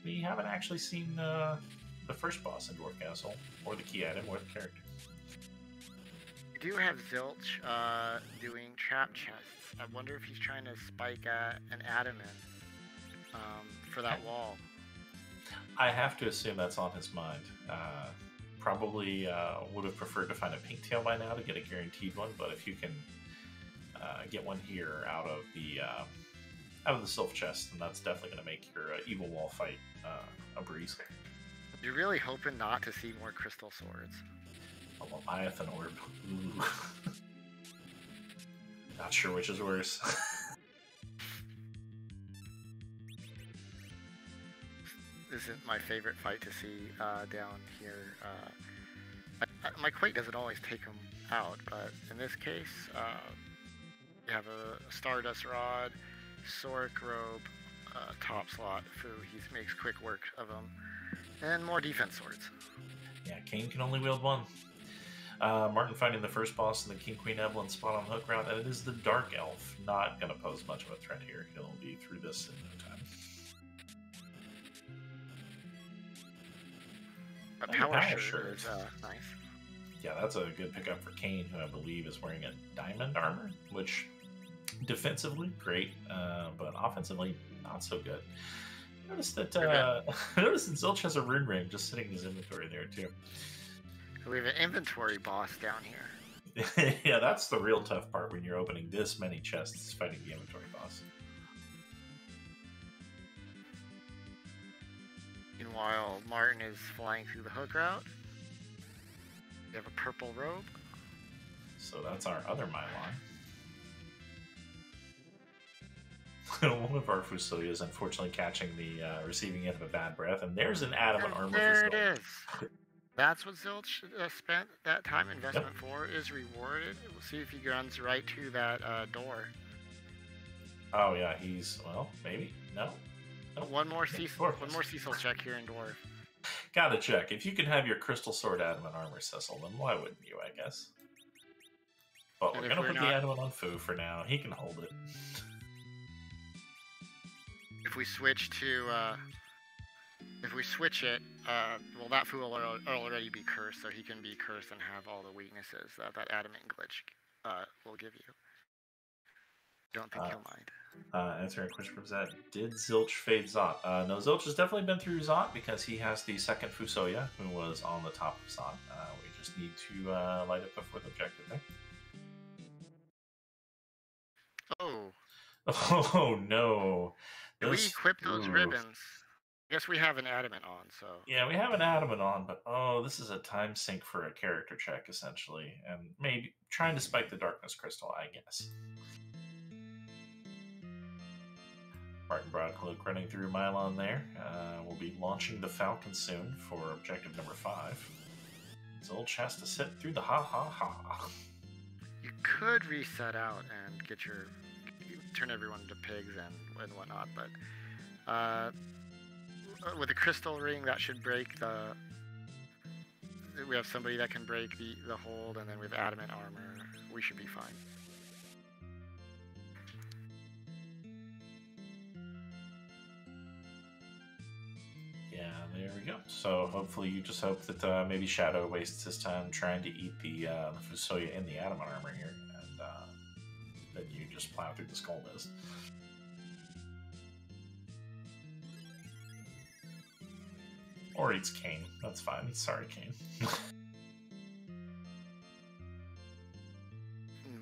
we haven't actually seen uh, the first boss in Dwarf Castle, or the key item, or the character. We do have Zilch uh, doing trap chests. I wonder if he's trying to spike uh, an adamant um, for that wall. I have to assume that's on his mind. Uh, probably uh, would have preferred to find a pink tail by now to get a guaranteed one, but if you can uh, get one here out of the uh, out of the Sylph chest, then that's definitely going to make your uh, evil wall fight uh, a breeze. You're really hoping not to see more crystal swords. A Leviathan orb. Not sure which is worse. This isn't my favorite fight to see uh, down here. Uh, I, my Quake doesn't always take him out, but in this case, uh, we have a Stardust Rod, Soric Robe, uh, top slot, who he makes quick work of him and more defense swords. Yeah, Kain can only wield one. Uh, Marten finding the first boss in the King Queen Eblan spot on hook route, and it is the Dark Elf. Not going to pose much of a threat here. He'll be through this in no time. A power, power shirt, shirt is uh, nice. Yeah, that's a good pickup for Kain, who I believe is wearing a diamond armor, which defensively great, uh, but offensively not so good. Notice that uh, notice that Zilch has a rune ring just sitting in his inventory there too. We have an inventory boss down here. yeah, that's the real tough part when you're opening this many chests fighting the inventory boss. Meanwhile, Marten is flying through the hook route. We have a purple robe. So that's our other Milon. One of our Fusoya is unfortunately catching the uh, receiving end of a bad breath, and there's an adamant armor. There it is. That's what Zilch uh, spent that time investment yep. for, is rewarded. We'll see if he runs right to that uh, door. Oh yeah, he's well, maybe no. One more Cecil, one more Cecil check here in dwarf. Gotta check. If you can have your crystal sword adamant armor, Cecil, then why wouldn't you? I guess. But and we're gonna we're put not... the adamant on Fu for now. He can hold it. If we switch to uh, if we switch it, uh, well, that fool will already be cursed, so he can be cursed and have all the weaknesses that that adamant glitch uh, will give you. Don't think uh, he'll mind. Uh, answering a question from Zed, did Zilch fade Zot? Uh, no, Zilch has definitely been through Zot because he has the second Fusoya, who was on the top of Zot. Uh, we just need to uh, light up the fourth objective there. Oh. Oh no. We equip those ooh. ribbons. I guess we have an adamant on, so. Yeah, we have an adamant on, but oh, this is a time sink for a character check, essentially. And maybe trying to spike the darkness crystal, I guess. Marten Broadcloak running through Milon there. Uh, we'll be launching the Falcon soon for objective number five. Zilch has to sit through the ha ha ha. You could reset out and get your turn everyone into pigs and, and whatnot, but uh, with a crystal ring, that should break the. We have somebody that can break the the hold, and then we have adamant armor. We should be fine. Yeah, there we go. So hopefully, you just hope that uh, maybe Shadow wastes his time trying to eat the uh, the Fusoya in the adamant armor here, you just plow through the skull dust. Or eats Kain. That's fine. Sorry, Kain.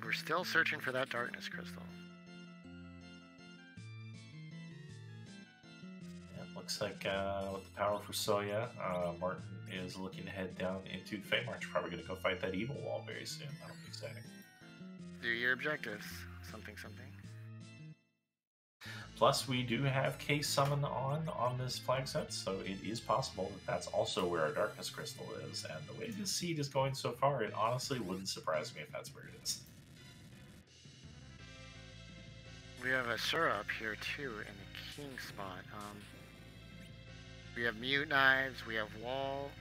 We're still searching for that darkness crystal. It looks like uh, with the power Fusoya, uh, Marten is looking to head down into the Feymarch. Probably going to go fight that evil wall very soon. That'll be exciting. Do your objectives. Something, something. Plus, we do have Case Summon on on this flag set, so it is possible that that's also where our Darkness Crystal is. And the way this seed is going so far, it honestly wouldn't surprise me if that's where it is. We have Asura up here too in the King spot. Um, we have Mute Knives, we have Wall.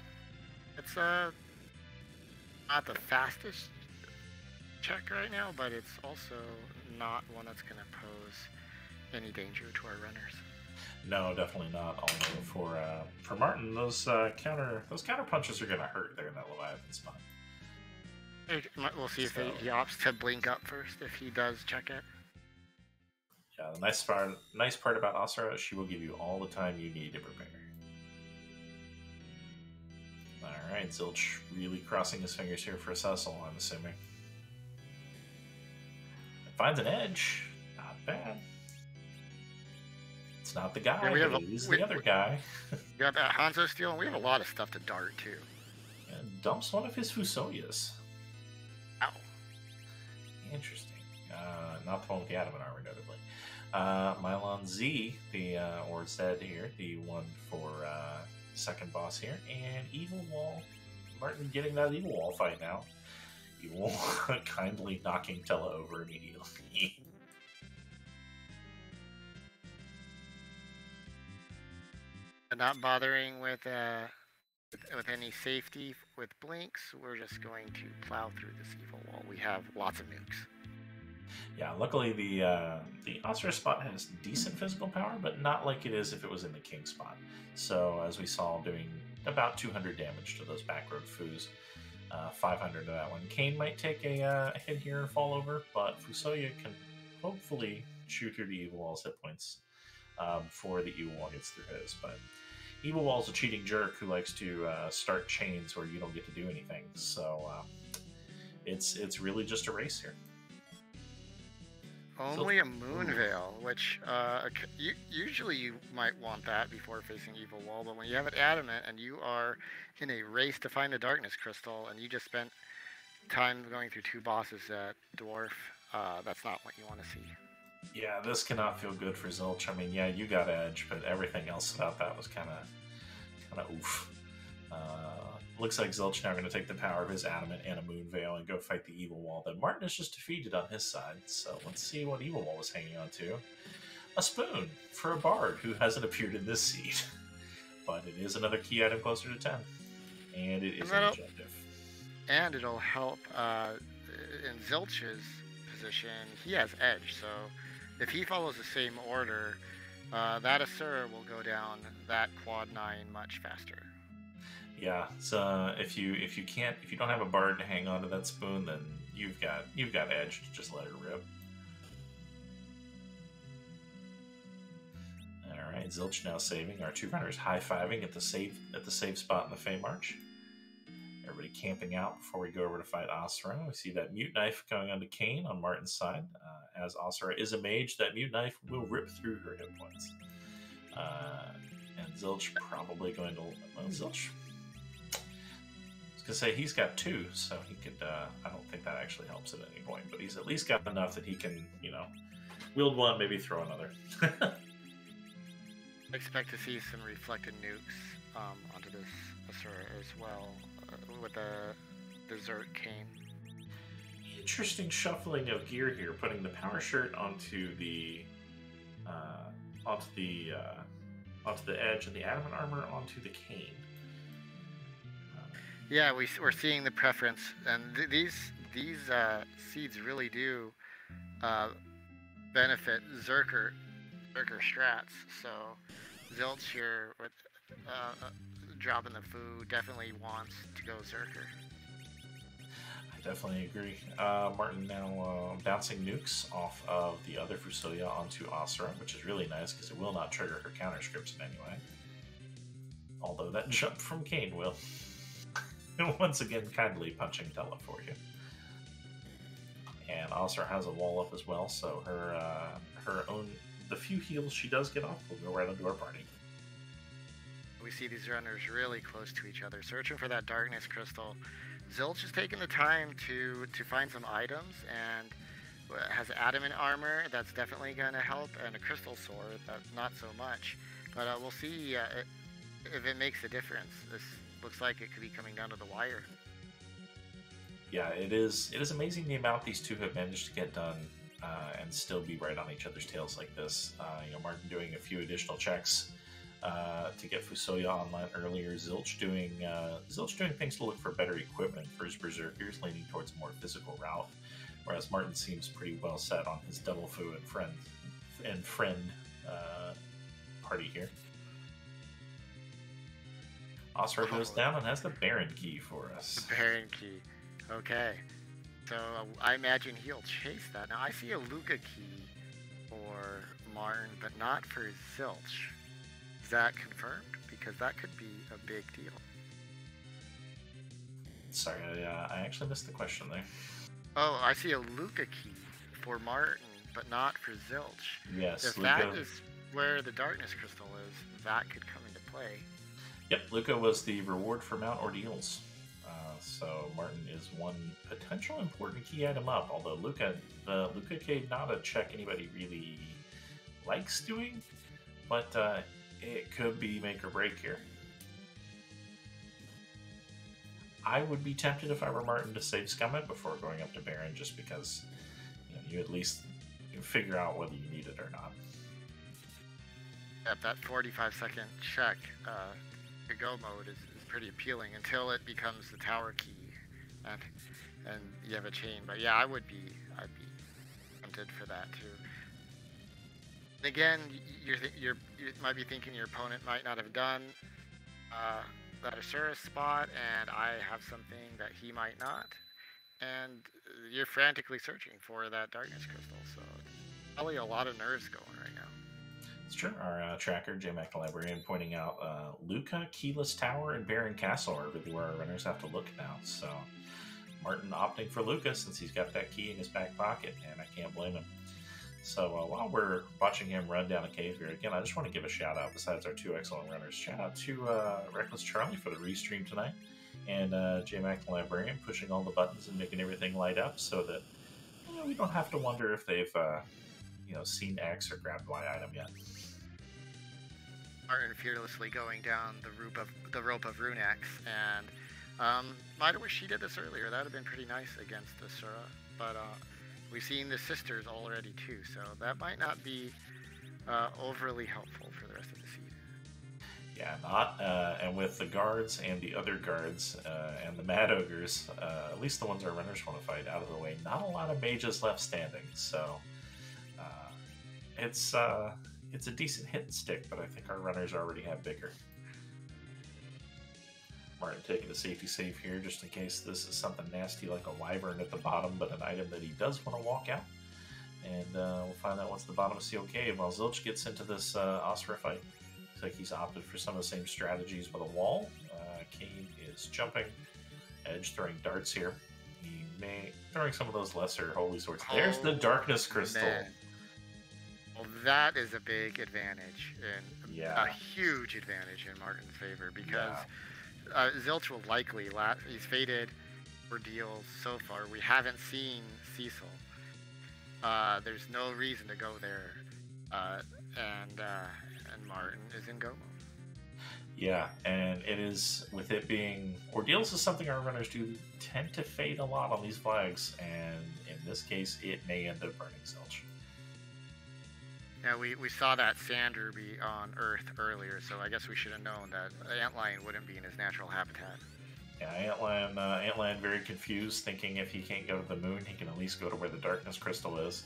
It's uh, not the fastest check right now, but it's also not one that's going to pose any danger to our runners. No, definitely not. Although for uh, for Marten, those uh, counter those counter punches are going to hurt there in that Leviathan spot. We'll see so, if he, he, opts to blink up first if he does check it. Yeah, the nice part nice part about Asura is she will give you all the time you need to prepare. All right, Zilch really crossing his fingers here for Cecil, I'm assuming. Finds an edge. Not bad. It's not the guy. Yeah, we have a, he's we, the other guy. we got that Hanzo steel, and we have a lot of stuff to dart too. And dumps one of his Fusoyas. Ow. Interesting. Uh, not the one with the adamant armor, notably. Uh, Milon Z, the uh, or Zed here, the one for uh, second boss here, and Evil Wall. Marten getting that Evil Wall fight now. Wall kindly knocking Tellah over immediately. not bothering with uh, with, with any safety with blinks. We're just going to plow through this evil wall. We have lots of nukes. Yeah, luckily the uh, the Asura spot has decent physical power, but not like it is if it was in the King spot. So as we saw, doing about 200 damage to those back road foos, uh, 500 to that one. Kain might take a, uh, hit here and fall over, but Fusoya can hopefully chew through the evil wall's hit points um, before the evil wall gets through his. But Evil Wall's a cheating jerk who likes to uh, start chains where you don't get to do anything. So uh, it's it's really just a race here. Only a moon veil, which uh, you, usually you might want that before facing evil wall, but when you have an adamant and you are in a race to find the darkness crystal, and you just spent time going through two bosses at dwarf, uh, that's not what you want to see. Yeah, this cannot feel good for Zilch. I mean, yeah, you got edge, but everything else about that was kind of, kind of oof. Uh, looks like Zilch now going to take the power of his adamant and a moon veil and go fight the evil wall that Marten is just defeated on his side. So let's see what evil wall is hanging on to. A spoon for a bard who hasn't appeared in this seed, but it is another key item closer to ten, and it is an objective. And it'll help uh, in Zilch's position. He has edge, so if he follows the same order, uh, that Asura will go down that quad nine much faster. Yeah, so if you if you can't if you don't have a bard to hang on to that spoon, then you've got you've got edge to just let it rip. All right, Zilch now saving. Our two runners high fiving at the safe at the save spot in the Feymarch. Everybody camping out before we go over to fight Asura. We see that mute knife going onto Kain on Marten's side. Uh, as Asura is a mage, that mute knife will rip through her hit points. Uh, and Zilch probably going to well, Zilch to say he's got two, so he could. Uh, I don't think that actually helps at any point, but he's at least got enough that he can, you know, wield one, maybe throw another. expect to see some reflected nukes um, onto this Asura as well uh, with the Desert Cane. Interesting shuffling of gear here, putting the power shirt onto the uh, onto the uh, onto the edge and the adamant armor onto the cane. Yeah, we, we're seeing the preference, and th- these these uh, seeds really do uh, benefit Zerker Zerker strats. So Zilch here with uh, uh, dropping the food definitely wants to go Zerker. I definitely agree. Uh, Marten now uh, bouncing nukes off of the other Fusoya onto Asura, which is really nice because it will not trigger her counter scripts in any way. Although that jump from Kain will. once again kindly punching Tellah for you. And Asura has a wall up as well, so her uh, her own the few heals she does get off will go right onto our party. We see these runners really close to each other, searching for that darkness crystal. Zilch is taking the time to to find some items and has adamant armor that's definitely going to help, and a crystal sword that's not so much. But uh, we'll see uh, if it makes a difference. This looks like it could be coming down to the wire. Yeah, it is. It is amazing the amount these two have managed to get done uh, and still be right on each other's tails like this. Uh, you know, Marten doing a few additional checks uh, to get Fusoya online earlier. Zilch doing uh, Zilch doing things to look for better equipment for his berserkers, leaning towards a more physical route. Whereas Marten seems pretty well set on his double fu and friend and friend uh, party here. Asura goes down and has the Baron key for us. The Baron key. Okay. So I imagine he'll chase that. Now I see a Luca key for Marten, but not for Zilch. Is that confirmed? Because that could be a big deal. Sorry, I, uh, I actually missed the question there. Oh, I see a Luca key for Marten, but not for Zilch. Yes, if Luca... that is where the darkness crystal is, that could come into play. Yep, Luca was the reward for Mount Ordeals. Uh, so Marten is one potential important key item up. Although Luca, the Luca Cade not a check anybody really likes doing, but uh, it could be make or break here. I would be tempted if I were Marten to save Scummit before going up to Baron, just because you, know, you at least figure out whether you need it or not. At that 45 second check, uh, the go mode is, is pretty appealing until it becomes the tower key, and and you have a chain. But yeah, I would be I'd be tempted for that too. Again, you're, you're you might be thinking your opponent might not have done uh, that Asura spot, and I have something that he might not, and you're frantically searching for that darkness crystal. So probably a lot of nerves going right now. True. Our uh, tracker, JMac Librarian, pointing out uh, Luca, Keyless Tower, and Baron Castle are really where our runners have to look now. So Marten opting for Luca since he's got that key in his back pocket, and I can't blame him. So uh, while we're watching him run down a cave here, again, I just want to give a shout out, besides our two excellent runners, shout out to uh, Reckless Charlie for the restream tonight, and uh, J Mac the Librarian pushing all the buttons and making everything light up so that you know, we don't have to wonder if they've uh, you know seen X or grabbed Y item yet. Marten fearlessly going down the rope of the rope of Runex, and um, might have wish she did this earlier. That would have been pretty nice against the Sura, but uh, we've seen the sisters already too, so that might not be uh, overly helpful for the rest of the season. Yeah, not. Uh, and with the guards and the other guards uh, and the Mad Ogres, uh, at least the ones our runners want to fight out of the way, not a lot of mages left standing. So uh, it's uh, it's a decent hit and stick, but I think our runners already have bigger. Marten taking a safety save here just in case this is something nasty like a wyvern at the bottom, but an item that he does want to walk out. And uh, we'll find out once the bottom of Seal Cave while Zilch gets into this uh, Asura fight. Looks like he's opted for some of the same strategies with a wall. Uh, Kain is jumping, Edge throwing darts here. He may throwing some of those lesser holy swords. There's the Oh, darkness crystal. man. That is a big advantage, and Yeah. a huge advantage in Marten's favor because Yeah. uh, Zilch will likely la- he's faded ordeals so far. We haven't seen Cecil. Uh, there's no reason to go there, uh, and uh, and Marten is in go. Yeah, and it is with it being ordeals is something our runners do tend to fade a lot on these flags, and in this case, it may end up burning Zilch. Yeah, we, we saw that sand ruby on Earth earlier, so I guess we should have known that Antlion wouldn't be in his natural habitat. Yeah, Antlion, uh, Antlion very confused, thinking if he can't go to the moon, he can at least go to where the darkness crystal is.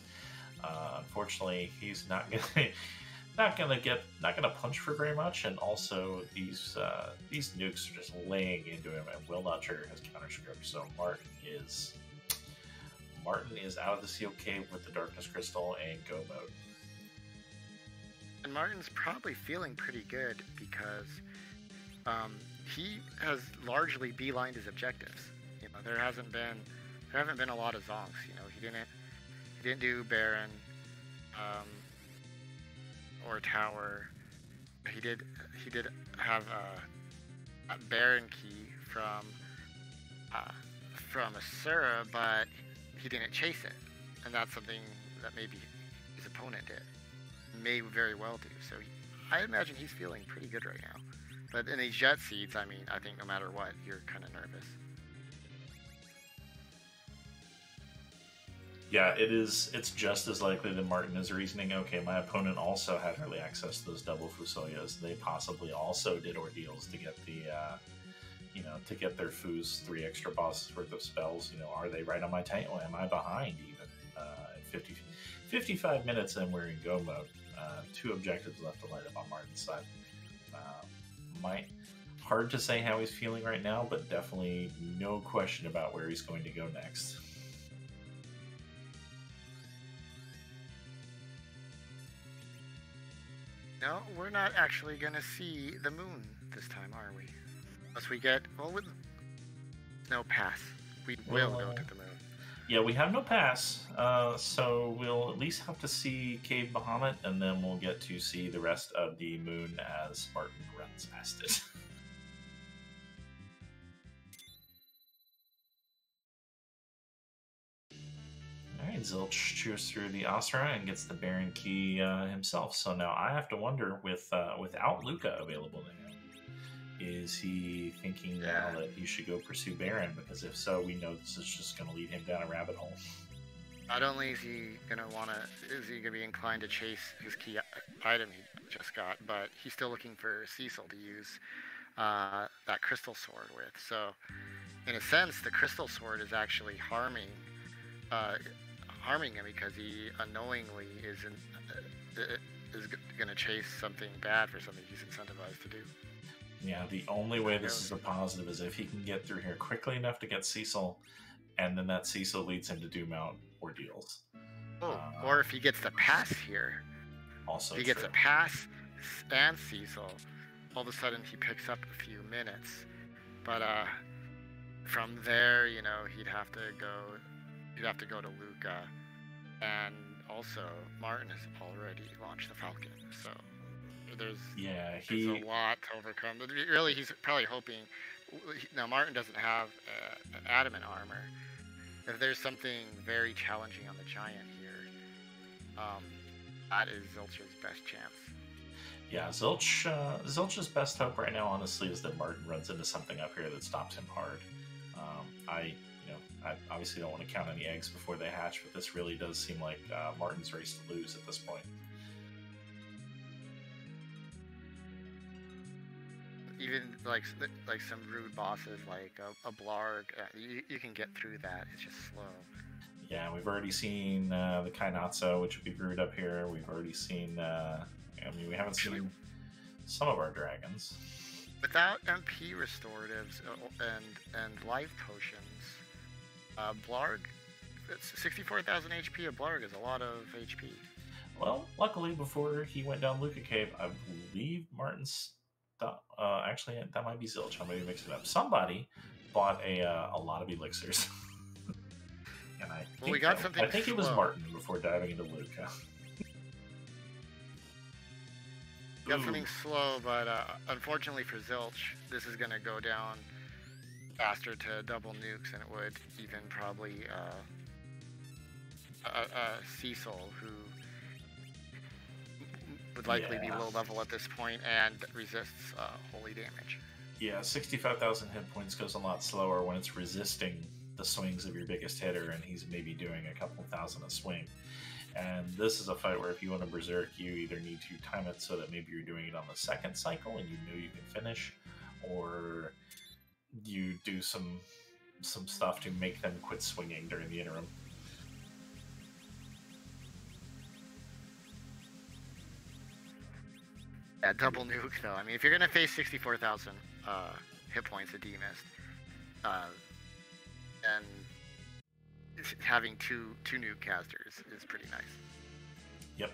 Uh, unfortunately, he's not gonna not gonna get not gonna punch for very much, and also these uh, these nukes are just laying into him and will not trigger his counter script. So Marten is Marten is out of the cave with the darkness crystal and go mode. And Marten's probably feeling pretty good because um, he has largely beelined his objectives. You know, there hasn't been there haven't been a lot of zonks. You know, he didn't he didn't do Baron um, or Tower. He did he did have a, a Baron key from uh, from Asura, but he didn't chase it, and that's something that maybe his opponent did may very well do. So he, I imagine he's feeling pretty good right now. But in these jet seeds, I mean, I think no matter what, you're kind of nervous. Yeah, it is. It's just as likely that Marten is reasoning. Okay, my opponent also had early access to those double Fusoyas. They possibly also did ordeals to get the, uh, you know, to get their Fus three extra bosses worth of spells. You know, are they right on my? Or am I behind even? Uh, at 50, 55 minutes and we're in go mode. Uh, two objectives left to light up on Marten's side. Uh, might hard to say how he's feeling right now, but definitely no question about where he's going to go next. No, we're not actually going to see the moon this time, are we? Unless we get, well, with no pass. We will Well, go to the moon. Yeah, we have no pass, uh, so we'll at least have to see Cave Bahamut, and then we'll get to see the rest of the moon as Marten runs past it. All right, Zilch chews through the Asura and gets the Baron key uh, himself. So now I have to wonder, with uh, without Luca available to him, is he thinking Yeah. now that he should go pursue Baron? Because if so, we know this is just going to lead him down a rabbit hole. Not only is he gonna wanna, is he gonna be inclined to chase his key item he just got, but he's still looking for Cecil to use uh, that crystal sword with. So, in a sense, the crystal sword is actually harming, uh, harming him because he unknowingly is in, uh, is gonna chase something bad for something he's incentivized to do. Yeah, the only way this is a positive is if he can get through here quickly enough to get Cecil, and then that Cecil leads him to do Mount ordeals. Oh, Uh, or if he gets the pass here, Also, if he gets true. a pass and Cecil, all of a sudden he picks up a few minutes. But uh, from there, you know, he'd have to go. He'd have to go to Luca, and also Marten has already launched the Falcon, so there's yeah he there's a lot to overcome. Really, he's probably hoping. Now Marten doesn't have uh, adamant armor. If there's something very challenging on the giant here, um, that is Zilch's best chance. Yeah, Zilch, uh, Zilch's best hope right now, honestly, is that Marten runs into something up here that stops him hard. Um, I, you know, I obviously don't want to count any eggs before they hatch, but this really does seem like uh, Marten's race to lose at this point. Even like like some rude bosses like a, a Blarg, uh, you, you can get through that. It's just slow. Yeah, we've already seen uh, the Kainazzo, which would be brewed up here. We've already seen uh, I mean, we haven't seen some of our dragons. Without MP restoratives uh, and and life potions, uh, Blarg, it's 64,000 HP. A Blarg is a lot of HP. Well, luckily, before he went down Luca Cave, I believe Marten's. Uh, actually, that might be Zilch. I may be mixing it up. Somebody bought a uh, a lot of elixirs. and I well, we got something. I think it was Marten before diving into Luca. Got Ooh. something slow, but uh, unfortunately for Zilch, this is going to go down faster to double nukes than it would even probably uh, a, a Cecil, who would likely yeah. be low level at this point and resists uh, holy damage. Yeah, 65,000 hit points goes a lot slower when it's resisting the swings of your biggest hitter, and he's maybe doing a couple thousand a swing. And this is a fight where if you want to berserk, you either need to time it so that maybe you're doing it on the second cycle and you know you can finish, or you do some some stuff to make them quit swinging during the interim. Yeah, double nuke though. I mean, if you're gonna face 64,000 uh, hit points of Demist, uh, and having two two nuke casters is pretty nice. Yep.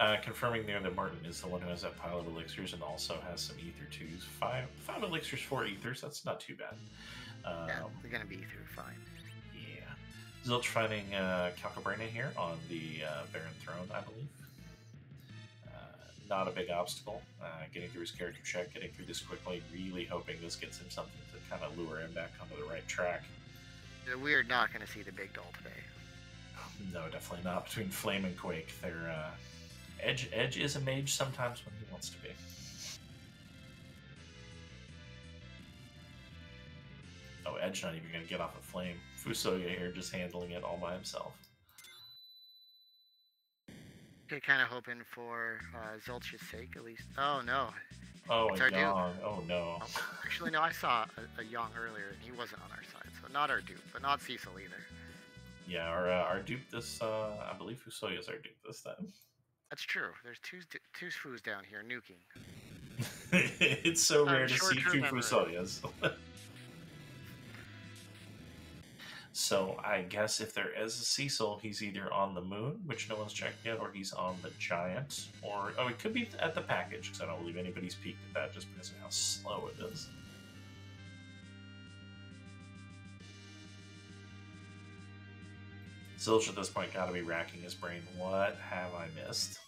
Uh, confirming there that Marten is the one who has that pile of elixirs and also has some ether twos. Five five elixirs, four ethers. That's not too bad. Um, yeah, they're gonna be ether fine. Yeah. Zilch finding uh, Calcabrina here on the uh, Baron Throne, I believe. Not a big obstacle. Uh, getting through his character check, getting through this quickly, really hoping this gets him something to kind of lure him back onto the right track. We are not going to see the big doll today. No, definitely not. Between Flame and Quake, they're uh, Edge. Edge is a mage sometimes when he wants to be. Oh, Edge not even going to get off of Flame. Fusoya here just handling it all by himself. Okay, kind of hoping for uh, Zilch's sake, at least. Oh no. Oh, it's a. Oh no. Oh, actually, no. I saw a, a Yang earlier, and he wasn't on our side. So not our dupe, but not Cecil either. Yeah, our uh, our dupe this. Uh, I believe Fusoya is our dupe this time. That's true. There's two two foos down here nuking. it's so rare to see two Fusoyas. So I guess if there is a Cecil, he's either on the moon, which no one's checked yet, or he's on the giant, or oh, it could be at the package because I don't believe anybody's peeked at that just because of how slow it is. Zilch at this point got to be racking his brain. What have I missed?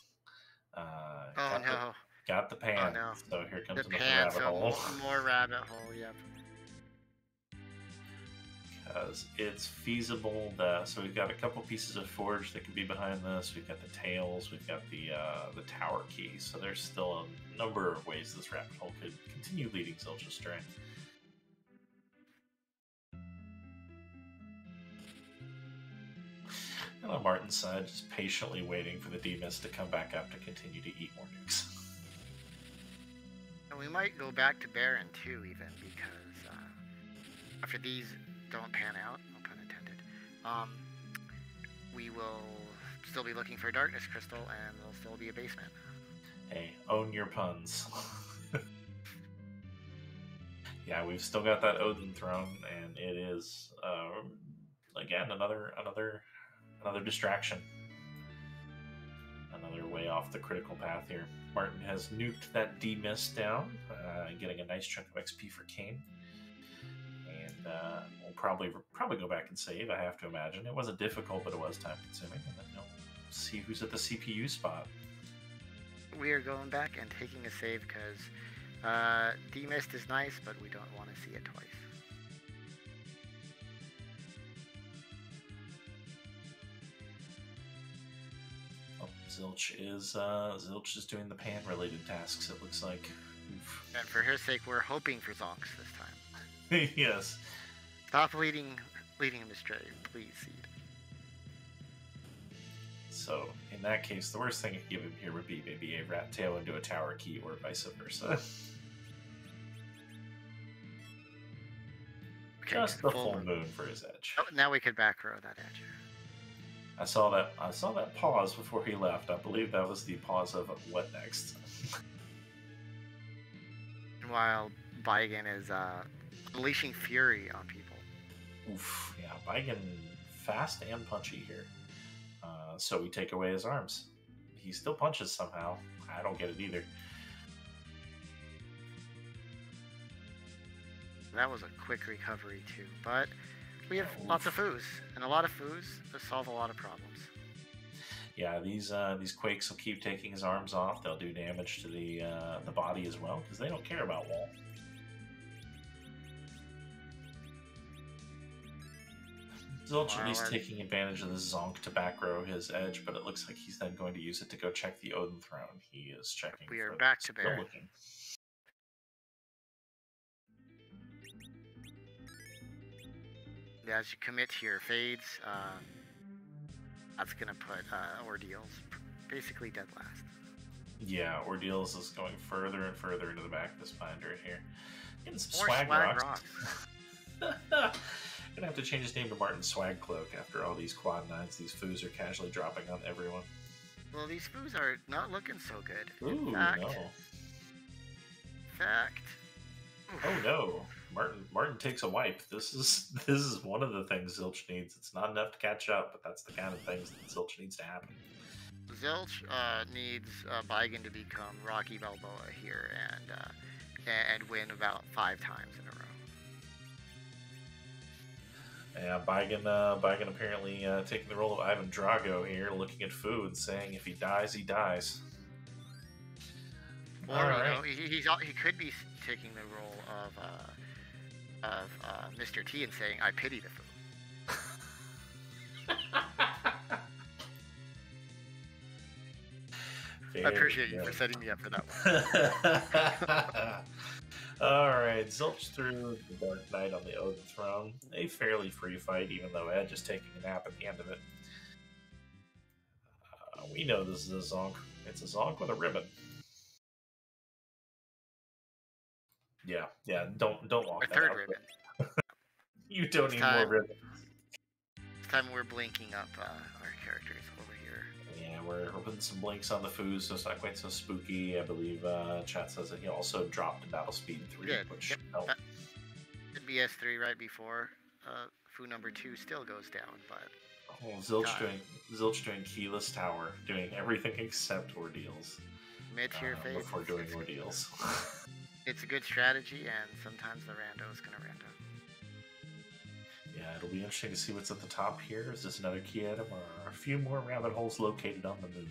Uh, oh got no! The, got the pan. Oh, no. So here comes the another pan, rabbit hole. More rabbit hole. Yep it's feasible that so we've got a couple pieces of forge that can be behind this. We've got the tails, we've got the uh, the tower key. So there's still a number of ways this rabbit hole could continue leading Zilch astray. And on Marten's side, just patiently waiting for the demons to come back up to continue to eat more nukes. And we might go back to baron too, even because uh, after these don't pan out, no pun intended, um, we will still be looking for a darkness crystal, and there'll still be a basement. Hey, own your puns. yeah, we've still got that Odin throne, and it is uh, again another another another distraction, another way off the critical path here. Marten has nuked that D mist down, uh, getting a nice chunk of XP for Kain uh, we'll probably probably go back and save. I have to imagine it wasn't difficult, but it was time consuming. And then you'll see who's at the CPU spot. We are going back and taking a save because uh, demist is nice, but we don't want to see it twice. Oh, Zilch is uh, Zilch is doing the pan related tasks. It looks like. Oof. And for his sake, we're hoping for Zonks this time. yes. Stop leading leading him astray, please, Seed. So in that case, the worst thing I could give him here would be maybe a rat tail into a tower key, or vice versa. Okay, Just the full, full moon. for his edge. Oh, now we could back row that edge. I saw that. I saw that pause before he left. I believe that was the pause of what next. While Baigan is uh, unleashing fury on people. Oof, yeah, Baigan fast and punchy here. Uh, so we take away his arms. He still punches somehow. I don't get it either. That was a quick recovery too, but we have Oof. lots of foos, and a lot of foos to solve a lot of problems. Yeah, these uh, these quakes will keep taking his arms off. They'll do damage to the uh, the body as well because they don't care about wall. At least taking advantage of the Zonk to back row his edge, but it looks like he's then going to use it to go check the Odin throne. He is checking. We are back to there. Looking. As you commit to your fades, um, that's going to put uh, Ordeals basically dead last. Yeah, Ordeals is going further and further into the back of this binder here. Getting some More swag, swag rocks. rocks. Gonna have to change his name to Marten Swag Cloak after all these quad nines. These foos are casually dropping on everyone. Well, these foos are not looking so good. Ooh, fact, no. Fact. Oh no, Marten! Marten takes a wipe. This is this is one of the things Zilch needs. It's not enough to catch up, but that's the kind of things that Zilch needs to happen. Zilch uh, needs uh, Baigan to become Rocky Balboa here and uh, and win about five times in a row. Yeah, Baigan, uh, Baigan apparently uh, taking the role of Ivan Drago here, looking at food, saying if he dies, he dies. Or, All you know, he, he's, he could be taking the role of, uh, of uh, Mr. T and saying, I pity the food. I appreciate you for setting me up for that one. All right, Zilch through the Dark Knight on the Odin throne. A fairly free fight, even though Edge is taking a nap at the end of it. Uh, we know this is a Zonk. It's a Zonk with a ribbon. Yeah, yeah. Don't don't walk. A third ribbon. you don't need time, more ribbon. This time we're blinking up uh, we're putting some blinks on the food, so it's not quite so spooky. I believe uh, chat says that he also dropped Battle Speed 3, Good. which yep. helped. BS3 right before uh, food number 2 still goes down, but. Oh, Zilch doing Zilch doing keyless tower, doing everything except ordeals. Mid tier uh, phase before doing ordeals. it's a good strategy, and sometimes the rando is gonna rando. Yeah, it'll be interesting to see what's at the top here. Is this another key item or a few more rabbit holes located on the moon?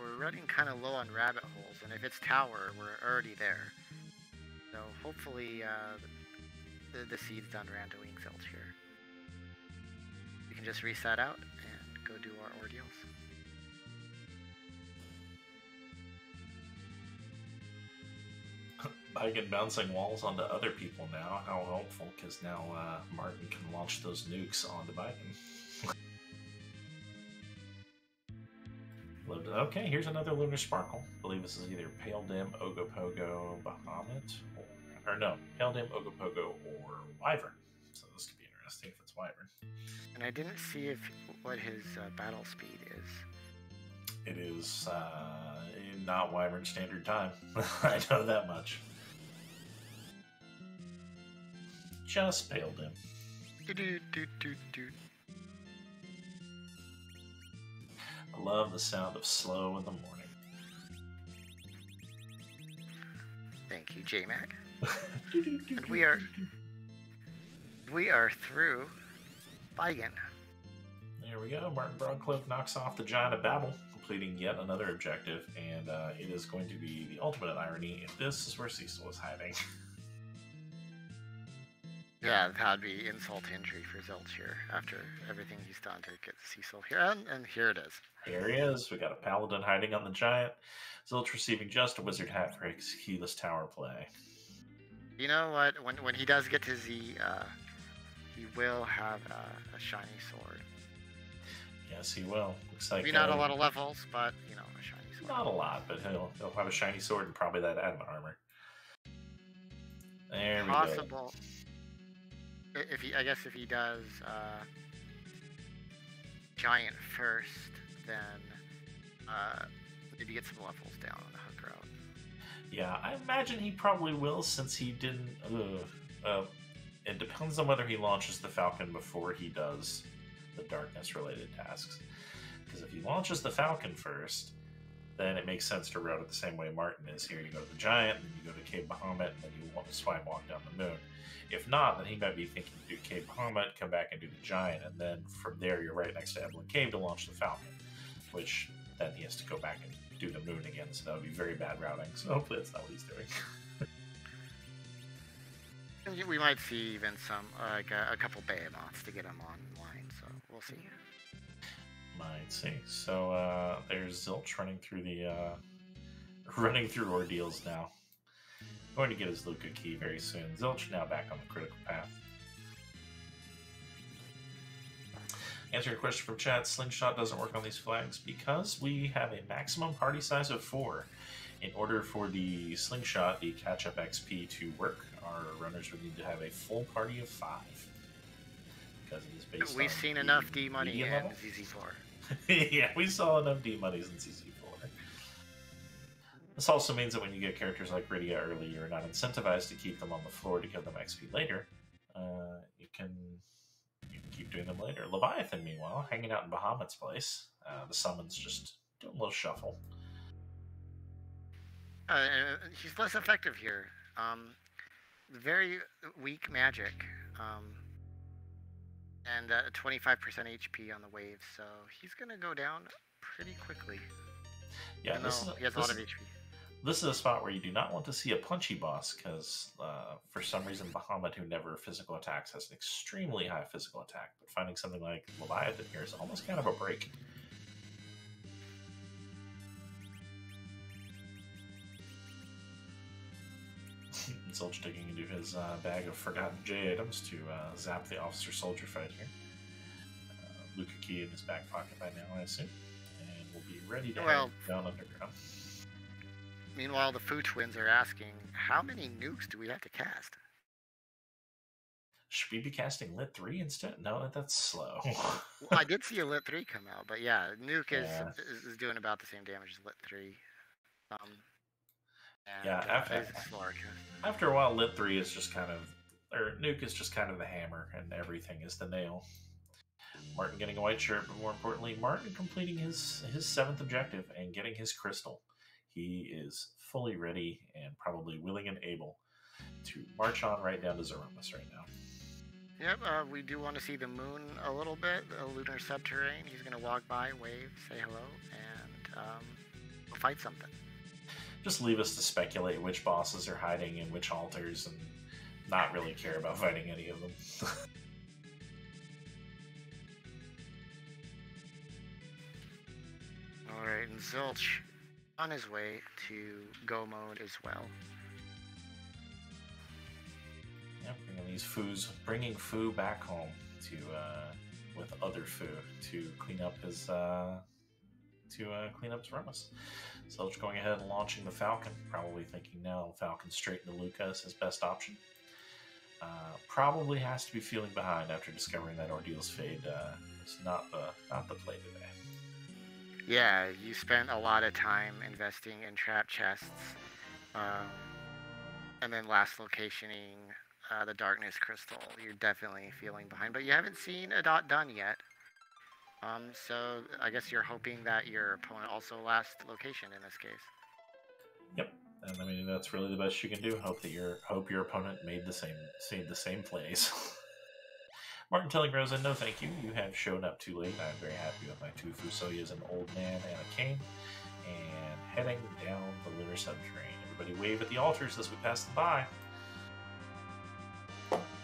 We're running kind of low on rabbit holes, and if it's tower, we're already there. So hopefully uh, the, the seed's done randoing Zilch here. We can just reset out and go do our ordeals. Baigan bouncing walls onto other people now. How helpful, because now uh, Marten can launch those nukes onto Baigan. okay, here's another Lunar Sparkle. I believe this is either Pale Dim, Ogopogo, Bahamut, or, or no, Pale Dim, Ogopogo, or Wyvern. So this could be interesting if it's Wyvern. And I didn't see if what his uh, battle speed is. It is uh, not Wyvern standard time. I know that much. Just paled him. I love the sound of slow in the morning. Thank you, J-Mac. and we are we are through Feigen. There we go. Marten Broadcloak knocks off the Giant of Babel, completing yet another objective, and uh, it is going to be the ultimate irony if this is where Cecil was hiding. yeah, that'd be insult to injury for Zilch here after everything he's done to get Cecil here, and, and here it is. Here he is. We got a paladin hiding on the giant. Zilch receiving just a wizard hat for his keyless tower play. You know what? When when he does get to Z, uh, he will have uh, a shiny sword. Yes, he will. Looks like maybe not uh, a lot of levels, but you know, a shiny sword. Not a lot, but he'll he'll have a shiny sword and probably that adamant armor. There we Possible. go. If he, I guess, if he does uh, giant first, then uh, maybe get some levels down on the hook route. Yeah, I imagine he probably will since he didn't. Uh, uh, it depends on whether he launches the Falcon before he does the darkness related tasks. Because if he launches the Falcon first, then it makes sense to route it the same way Marten is here. You go to the Giant, then you go to Cave Bahamut, and then you want to swine walk down the moon. If not, then he might be thinking to do Cave Bahamut, come back and do the Giant, and then from there you're right next to Eblan Cave to launch the Falcon, which then he has to go back and do the moon again, so that would be very bad routing. So hopefully that's not what he's doing. we might see even some, like a, a couple behemoths to get him online, so we'll see. Might see. So uh, there's Zilch running through the uh, running through ordeals now. Going to get his Luca key very soon. Zilch now back on the critical path. Answering a question from chat, Slingshot doesn't work on these flags because we have a maximum party size of four. In order for the Slingshot, the catch-up XP to work, our runners would need to have a full party of five. Because it is based We've seen enough D money in ZZ4. yeah, we saw enough D monies in CC4. This also means that when you get characters like Rydia early, you're not incentivized to keep them on the floor to give them XP later. Uh, you can you can keep doing them later. Leviathan, meanwhile, hanging out in Bahamut's place. Uh, the summons just doing a little shuffle. Uh, he's less effective here. Um, very weak magic. Um, and uh, 25% HP on the wave, so he's going to go down pretty quickly. Yeah, this is a, he has a lot of HP. This is a spot where you do not want to see a punchy boss because, uh, for some reason, Bahamut, who never physical attacks, has an extremely high physical attack. But finding something like Leviathan here is almost kind of a break. Zilch digging into his uh, bag of forgotten J items to uh, zap the officer soldier fight here. Uh, Luca key in his back pocket by now, I assume. And we'll be ready to well, head down underground. Meanwhile, the Fu twins are asking, how many nukes do we have to cast? Should we be casting Lit 3 instead? No, that's slow. well, I did see a Lit 3 come out, but yeah, Nuke is, yeah. is, is doing about the same damage as Lit 3. Um, yeah, after, after a while, Lit 3 is just kind of, or Nuke is just kind of the hammer, and everything is the nail. Marten getting a white shirt, but more importantly, Marten completing his, his seventh objective and getting his crystal. He is fully ready and probably willing and able to march on right down to Zeromus right now. Yep, uh, we do want to see the moon a little bit, the lunar subterrane. He's going to walk by, wave, say hello, and um, we'll fight something just leave us to speculate which bosses are hiding in which altars and not really care about fighting any of them. Alright, and Zilch on his way to go mode as well. Yeah, bringing these foos, bringing Fu back home to uh, with other Fu to clean up his uh, to uh, clean up Zeromus. Zilch going ahead and launching the Falcon, probably thinking now Falcon straight into Luca is his best option. Uh, probably has to be feeling behind after discovering that Ordeal's Fade uh, is not the not the play today. Yeah, you spent a lot of time investing in trap chests, um, and then last locationing uh, the Darkness Crystal. You're definitely feeling behind, but you haven't seen a dot done yet. Um, so I guess you're hoping that your opponent also last location in this case. Yep, and I mean that's really the best you can do. Hope that your hope your opponent made the same made the same plays. Marten telling Rosa, no thank you. You have shown up too late. I'm very happy with my two Fusoyas, an old man and a cane. And heading down the lunar subterranean. Everybody wave at the altars as we pass them by.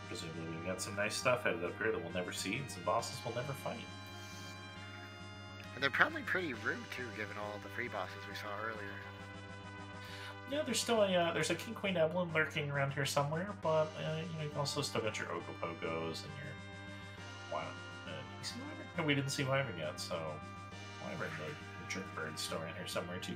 Presumably we've got some nice stuff headed up here that we'll never see and some bosses we'll never fight. And they're probably pretty rude too, given all the free bosses we saw earlier. Yeah, there's still a uh, there's a King Queen Eblan lurking around here somewhere, but uh, you know you've also still got your Ogopogos and your Wyvern. Uh, you? We didn't see Wyvern yet, so Wyvern the, the Jerkbird still around here somewhere too.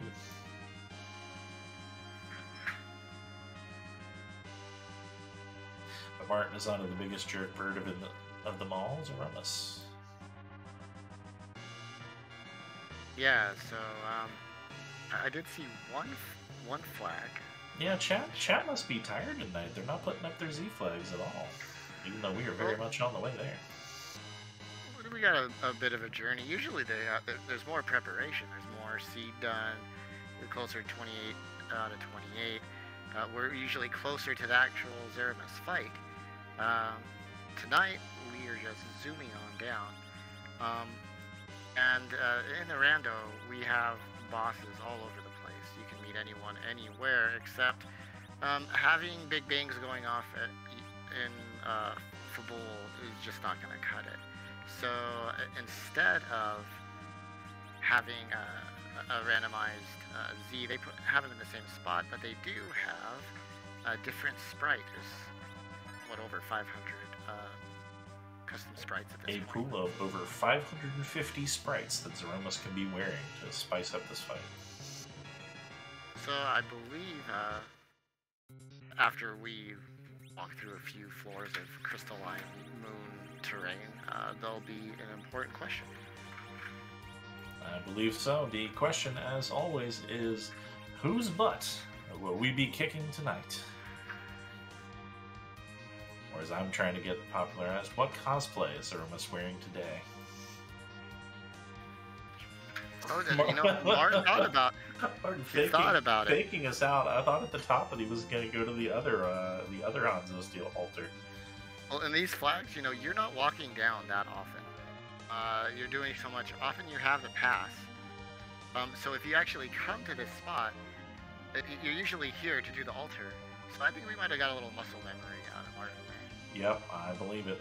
But Marten is onto the biggest Jerkbird of, the, of them all, Zeromus. Yeah, so um, I did see one one flag. Yeah, chat chat must be tired tonight. They're not putting up their Z flags at all, even though we are very much on the way there. We got a, a bit of a journey. Usually, they uh, there's more preparation. There's more seed done. We're closer to 28 out of 28. Uh, we're usually closer to the actual Zeromus fight. Um, tonight, we are just zooming on down. Um, and uh, in the rando, we have bosses all over the place. You can meet anyone anywhere, except um, having big bangs going off at, in uh, Fabul is just not going to cut it. So instead of having a, a randomized uh, Z, they put, have them in the same spot, but they do have a different sprite. There's, what, over 500 uh, custom sprites at this A point. pool of over 550 sprites that Zeromus can be wearing to spice up this fight. So I believe uh, after we walk through a few floors of crystalline moon terrain, uh, there'll be an important question. I believe so. The question, as always, is whose butt will we be kicking tonight? Or as I'm trying to get popularized, what cosplay is Zeromus wearing today? Oh, you know, Marten thought about Marten he thought about it. faking us out. I thought at the top that he was going to go to the other, uh, the other Hanzo Steel altar. Well, in these flags, you know, you're not walking down that often. Uh, you're doing so much. Often you have the pass. Um, so if you actually come to this spot, you're usually here to do the altar. So I think we might have got a little muscle memory out of Marten. Yep, I believe it.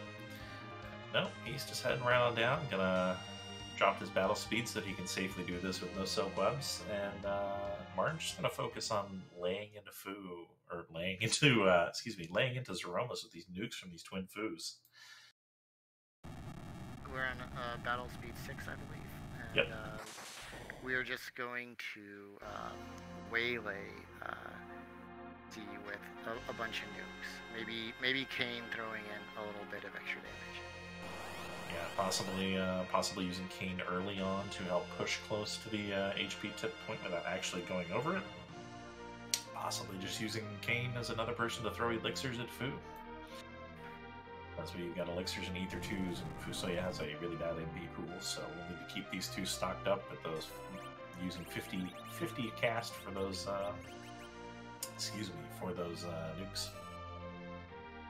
No, he's just heading right on down. Gonna drop his battle speed so that he can safely do this with no soap webs. And uh, Marten's just gonna focus on laying into Fu, or laying into, uh, excuse me, laying into Zeromus with these nukes from these twin Fus. We're on uh, battle speed six, I believe. And, Yep. Uh, we are just going to um, waylay uh, with a, a bunch of nukes. Maybe maybe Kain throwing in a little bit of extra damage. Yeah, possibly, uh, possibly using Kain early on to help push close to the uh, HP tip point without actually going over it. Possibly just using Kain as another person to throw elixirs at Fu. That's where you've got elixirs and ether twos, and Fusoya has a really bad MB pool, so we'll need to keep these two stocked up with those using 50, 50 cast for those. Uh, excuse me, for those uh, nukes.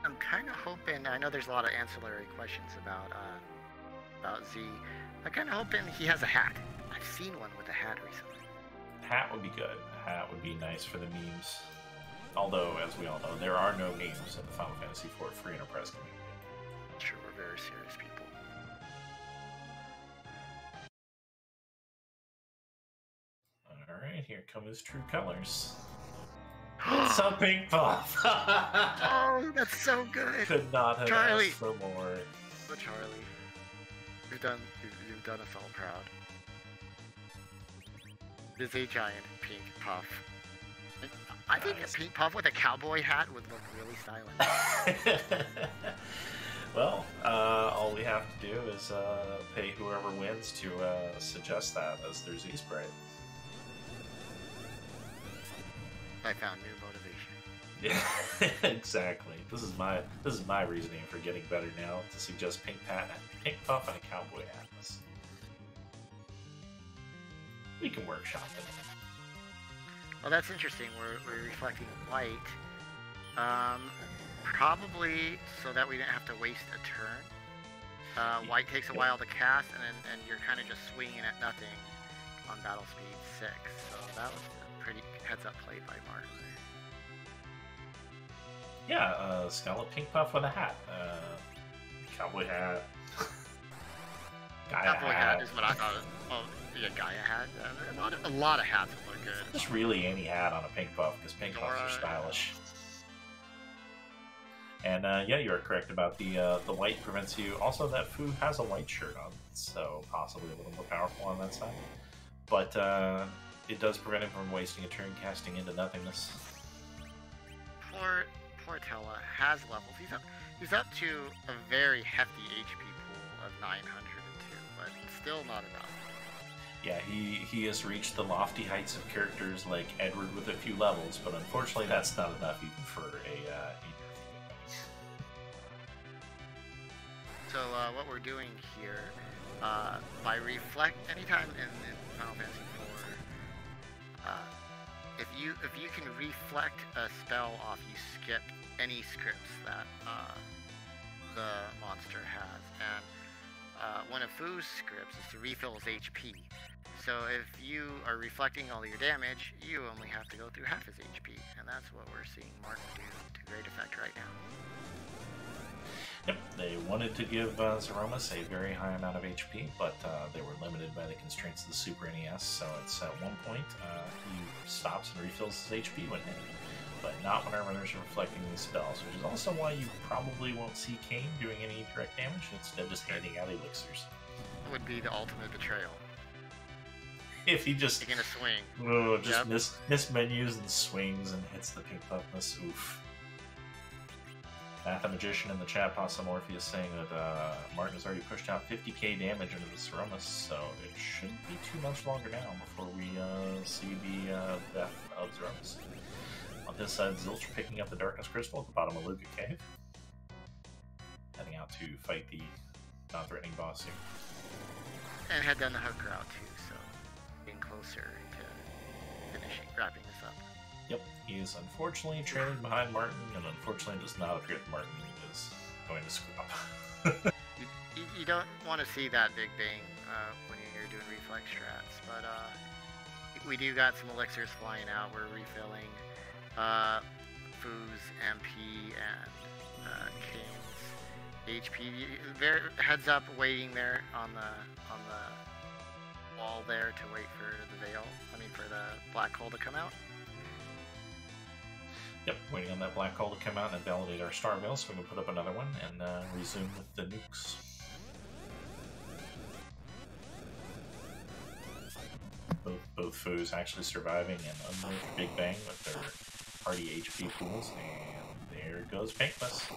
I'm kind of hoping. I know there's a lot of ancillary questions about uh, about Z. I'm kind of hoping he has a hat. I've seen one with a hat recently. Hat would be good. Hat would be nice for the memes. Although, as we all know, there are no memes in the Final Fantasy IV free enterprise community. I'm sure we're very serious people. All right, here come his true colors. It's a pink puff. oh, that's so good. Could not have Charlie. asked for more. But Charlie, you've done you've, you've done us all proud. It is a giant pink puff. I think Nice. a pink puff with a cowboy hat would look really stylish. well, uh, all we have to do is uh, pay whoever wins to uh, suggest that as their Z I found new motivation. Yeah, exactly. This is my this is my reasoning for getting better now to suggest pink pat, pink puff, and a cowboy. This- We can workshop it. Well, that's interesting. We're, we're reflecting white. Um, probably so that we didn't have to waste a turn. Uh, white takes a while to cast, and then, and you're kind of just swinging at nothing on battle speed six. So that was a pretty heads up play by Marten. Yeah, uh, Scarlet Pink Puff with a hat, uh, cowboy hat, Gaia cowboy hat. hat. is what I thought. Of. Oh, yeah, Gaia hat. Uh, a, lot of, a lot of hats would look good. Just really any hat on a Pink Puff because Pink Dora, Puffs are stylish. And uh, yeah, you are correct about the uh, the white prevents you. Also, that food has a white shirt on, so possibly a little more powerful on that side. But uh, it does prevent him from wasting a turn casting into nothingness. Poor Portella has levels. He's up, he's up to a very hefty HP pool of 902, but still not enough. Yeah, he, he has reached the lofty heights of characters like Edward with a few levels, but unfortunately that's not enough even for a uh, So uh, what we're doing here, uh, by reflect, anytime in, in Final Fantasy if you if you can reflect a spell off, you skip any scripts that uh, the monster has. And uh, one of Fu's scripts is to refill his HP. So if you are reflecting all your damage, you only have to go through half his HP. And that's what we're seeing Marten do to great effect right now. Yep, they wanted to give uh, Zeromus a very high amount of HP, but uh, they were limited by the constraints of the Super NES, so it's at one point uh, he stops and refills his HP when hit but not when our runners are reflecting these spells, which is also why you probably won't see Kain doing any direct damage, instead just handing out elixirs. It would be the ultimate betrayal. If he just taking a swing, oh, just yep. miss miss menus and swings and hits the pink puffness, oof. Mathemagician in the chat, Morpheus, saying that uh, Marten has already pushed out 50k damage into the Zeromus, so it shouldn't be too much longer now before we uh, see the uh, death of Zeromus. On his side, Zilch picking up the Darkness Crystal at the bottom of Luca Cave. Heading out to fight the non-threatening boss here. And head down the hook out too, so getting closer to finishing, wrapping this he is unfortunately trailing behind Marten, and unfortunately does not appear that Marten is going to screw up. you, you, don't want to see that big bang uh, when you're doing reflex strats, but uh, we do got some elixirs flying out. We're refilling uh, Fu's MP and uh, Kain's HP. Heads up, waiting there on the on the wall there to wait for the veil. I mean, for the black hole to come out. Yep, waiting on that black hole to come out and validate our star veil, so we can put up another one and uh, resume with the nukes. Both both foes actually surviving and unnerved Big Bang with their party HP pools, and there goes Pinkless.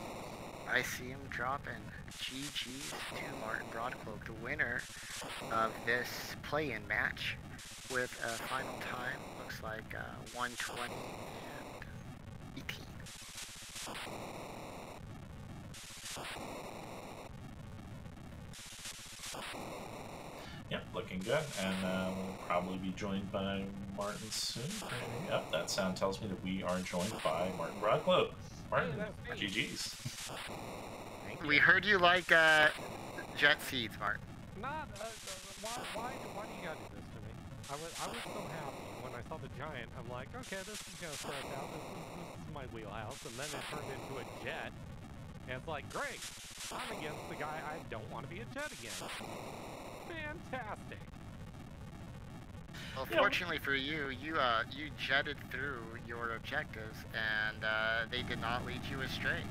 I see him dropping. GG's to Marten Broadcloak, the winner of this play-in match with a final time, looks like uh, 120 and 18. Yep, looking good. And uh, we'll probably be joined by Marten soon. Yep, that sound tells me that we are joined by Marten Broadcloak. Marten, hey, GG's. We heard you like uh, jet seeds, Marten. Not, uh, why, why, why do you gotta do this to me? I was, I was so happy when I saw the giant. I'm like, okay, this is gonna start out. This is, this is my wheelhouse. And then it turned into a jet. And it's like, great. I'm against the guy I don't want to be a jet against fantastic. Well, fortunately for you, you uh, you jetted through your objectives, and uh, they did not lead you astray.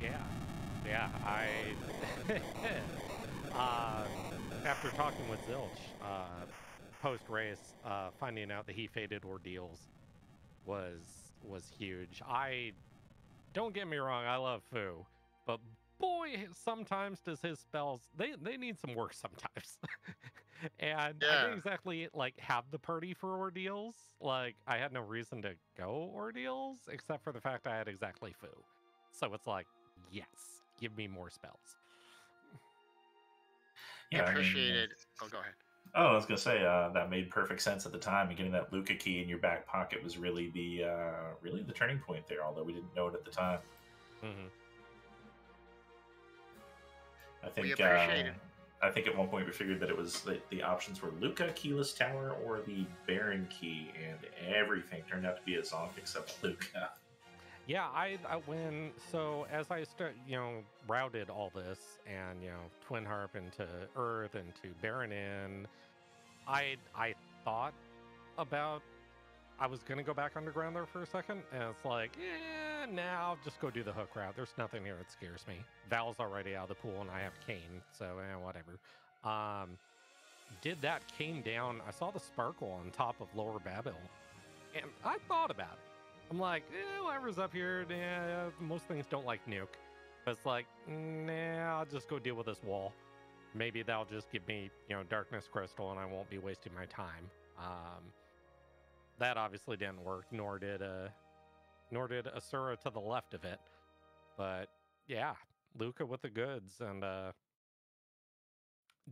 Yeah, yeah. I uh, after talking with Zilch uh, post race, uh, finding out that he faded ordeals was was huge. I don't get me wrong, I love Fu, but boy, sometimes does his spells they they need some work sometimes. and yeah. I didn't exactly like have the party for ordeals. Like I had no reason to go ordeals except for the fact I had exactly Fu. So it's like, yes, give me more spells. Yeah, appreciated. I mean, oh, go ahead. Oh, I was gonna say uh, that made perfect sense at the time, and getting that Luca key in your back pocket was really the uh, really the turning point there. Although we didn't know it at the time. Mm-hmm. I think uh, I think at one point we figured that it was the, the options were Luca, Keyless Tower, or the Baron Key, and everything turned out to be a Zonk except Luca. Yeah, I, I when so as I start, you know, routed all this and you know, Twin Harp into Earth into Baron Inn, I I thought about I was gonna go back underground there for a second, and it's like, yeah, now just go do the hook route. There's nothing here that scares me. Val's already out of the pool, and I have Kain, so eh, whatever. Um, did that came down. I saw the sparkle on top of Lower Babel, and I thought about it. I'm like, eh, whatever's up here, yeah, most things don't like nuke. But it's like, nah, I'll just go deal with this wall. Maybe that'll just give me, you know, darkness crystal, and I won't be wasting my time. Um, that obviously didn't work, nor did uh, nor did Asura to the left of it. But yeah, Luca with the goods and uh,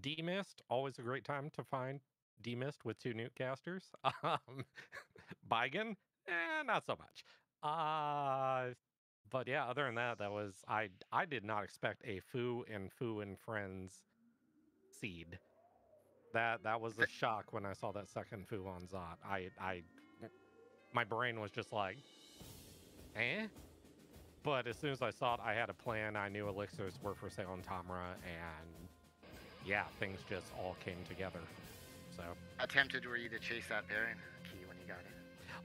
Demist, always a great time to find Demist with two nuke casters. Um, Baigan, eh, not so much. Uh, but yeah, other than that, that was I I did not expect a Foo and Foo and Friends seed. That that was a shock when I saw that second Foo on Zot. I I my brain was just like, eh. But as soon as I saw it, I had a plan. I knew elixirs were for sale in Tomra, and yeah, things just all came together. So. How tempted were you to chase that Baron key when you got it?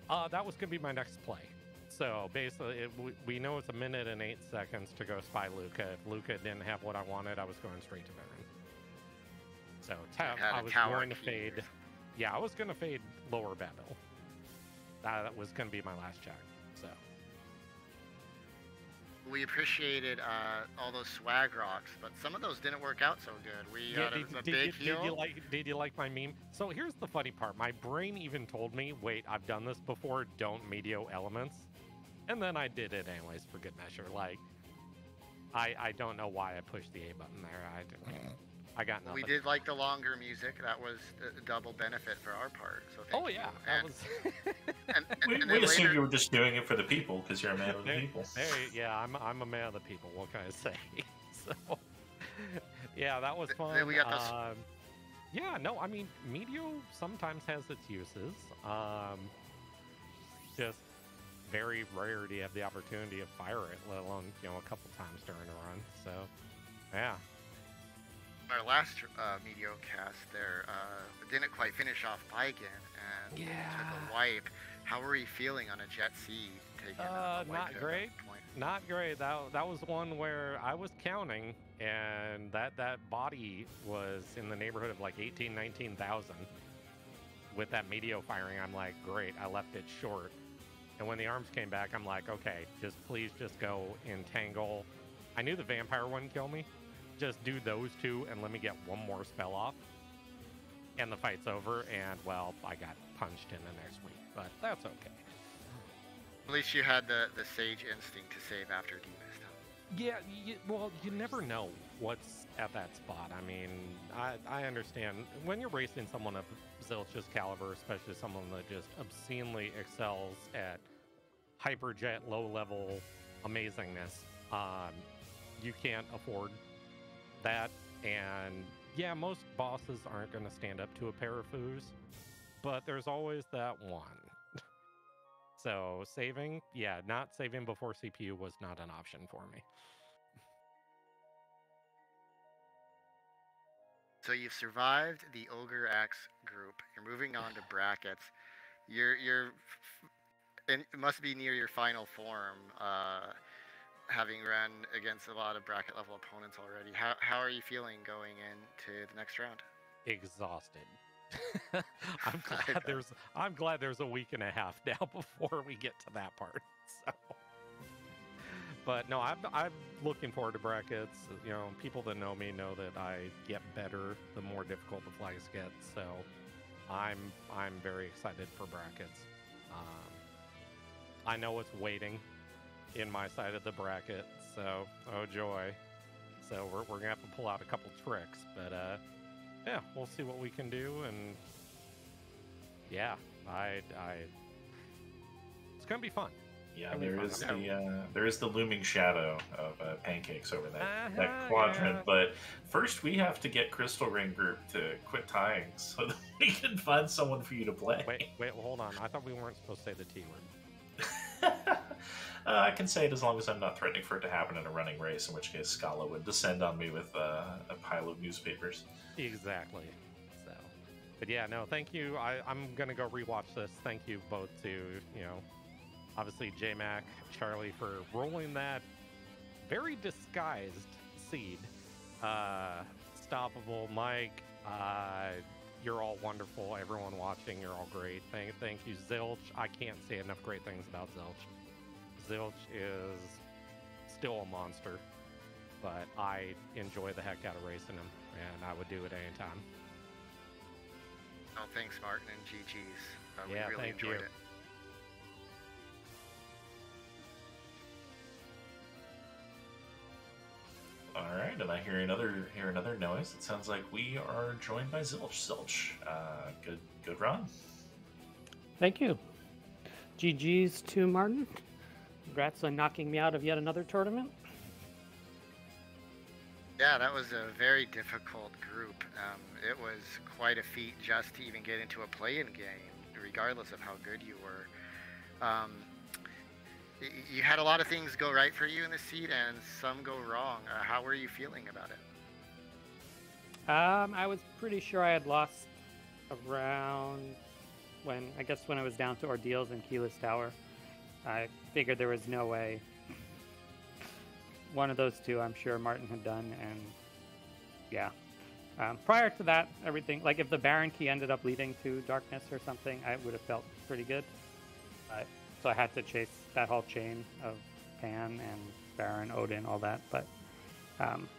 Uh, that was gonna be my next play. So basically, it, we, we know it's a minute and eight seconds to go spy Luca. If Luca didn't have what I wanted, I was going straight to Baron. So ta- I was going to fade. Yeah, I was going to fade lower Babel. That was going to be my last check. So we appreciated uh, all those swag rocks, but some of those didn't work out so good. We yeah, did, a did, big did, did, you like did you like my meme? So here's the funny part. My brain even told me, "Wait, I've done this before. Don't medio elements," and then I did it anyways for good measure. Like, I I don't know why I pushed the A button there. I. I got nothing. We did like the longer music. That was a double benefit for our part. So oh yeah, and, was... and, and, we, and we assumed you were just doing it for the people because you're a man of the people. Hey, yeah, I'm I'm a man of the people. What can I say? so yeah, that was fun. Then we got those... Um, yeah, no, I mean, Meteo sometimes has its uses. Um, just very rare to have the opportunity to fire it, let alone you know a couple times during a run. So yeah, our last uh, cast there uh, didn't quite finish off Baigan and yeah. took a wipe. How were you feeling on a Jet C taking uh, a Not great. Not great. That that was one where I was counting, and that that body was in the neighborhood of like 18, 19,000. With that Meteo firing, I'm like, great. I left it short. And when the arms came back, I'm like, okay, just please just go entangle. I knew the vampire wouldn't kill me, just do those two and let me get one more spell off. And the fight's over, and well, I got punched in the next week, but that's okay. At least you had the, the sage instinct to save after Demist. Yeah, you, well, you never know what's at that spot. I mean, I, I understand when you're racing someone of Zilch's caliber, especially someone that just obscenely excels at hyperjet low level amazingness, um, you can't afford that. And yeah, most bosses aren't going to stand up to a pair of foos, but there's always that one. so saving, yeah, not saving before CPU was not an option for me. So you've survived the Ogre Axe group. You're moving on to brackets. You're you're it must be near your final form. Uh, having run against a lot of bracket level opponents already. How, how are you feeling going into the next round? Exhausted. I'm glad there's I'm glad there's a week and a half now before we get to that part. So but no, I'm I'm looking forward to brackets. You know, people that know me know that I get better the more difficult the flags get. So I'm I'm very excited for brackets. Um, I know it's waiting in my side of the bracket. So, oh joy. So we're, we're gonna have to pull out a couple tricks, but uh, yeah, we'll see what we can do, and yeah, I, I, it's gonna be fun. Yeah, there fun. the uh, there is the looming shadow of uh, pancakes over that Uh-huh, that quadrant. yeah. But first, we have to get Crystal Ring Group to quit tying so that we can find someone for you to play. Wait, wait, hold on. I thought we weren't supposed to say the T word. uh, I can say it as long as I'm not threatening for it to happen in a running race, in which case Scala would descend on me with uh, a pile of newspapers. Exactly. So, but yeah, no, thank you. I, I'm gonna go rewatch this. Thank you both to you know, obviously J Mac, Charlie for rolling that very disguised seed. Uh, stoppable, Mike. Uh, you're all wonderful. Everyone watching, you're all great. Thank, thank you, Zilch. I can't say enough great things about Zilch. Zilch is still a monster, but I enjoy the heck out of racing him, and I would do it anytime. Oh, thanks, Marten and GG's. Uh, we Yeah, really thank enjoyed you. it. All right, and I hear another hear another noise. It sounds like we are joined by Zilch. Zilch, uh, good good run. Thank you. GG's to Marten. Congrats on knocking me out of yet another tournament. Yeah, that was a very difficult group. Um, it was quite a feat just to even get into a play-in game, regardless of how good you were. Um, you had a lot of things go right for you in the seat, and some go wrong. Uh, how were you feeling about it? Um, I was pretty sure I had lost around when I guess when I was down to ordeals in Keyless Tower. I figured there was no way. One of those two, I'm sure Marten had done, and yeah. Um, prior to that, everything like if the Baron key ended up leading to darkness or something, I would have felt pretty good. Uh, so I had to chase that whole chain of Pan and Baron, Odin, all that. But um,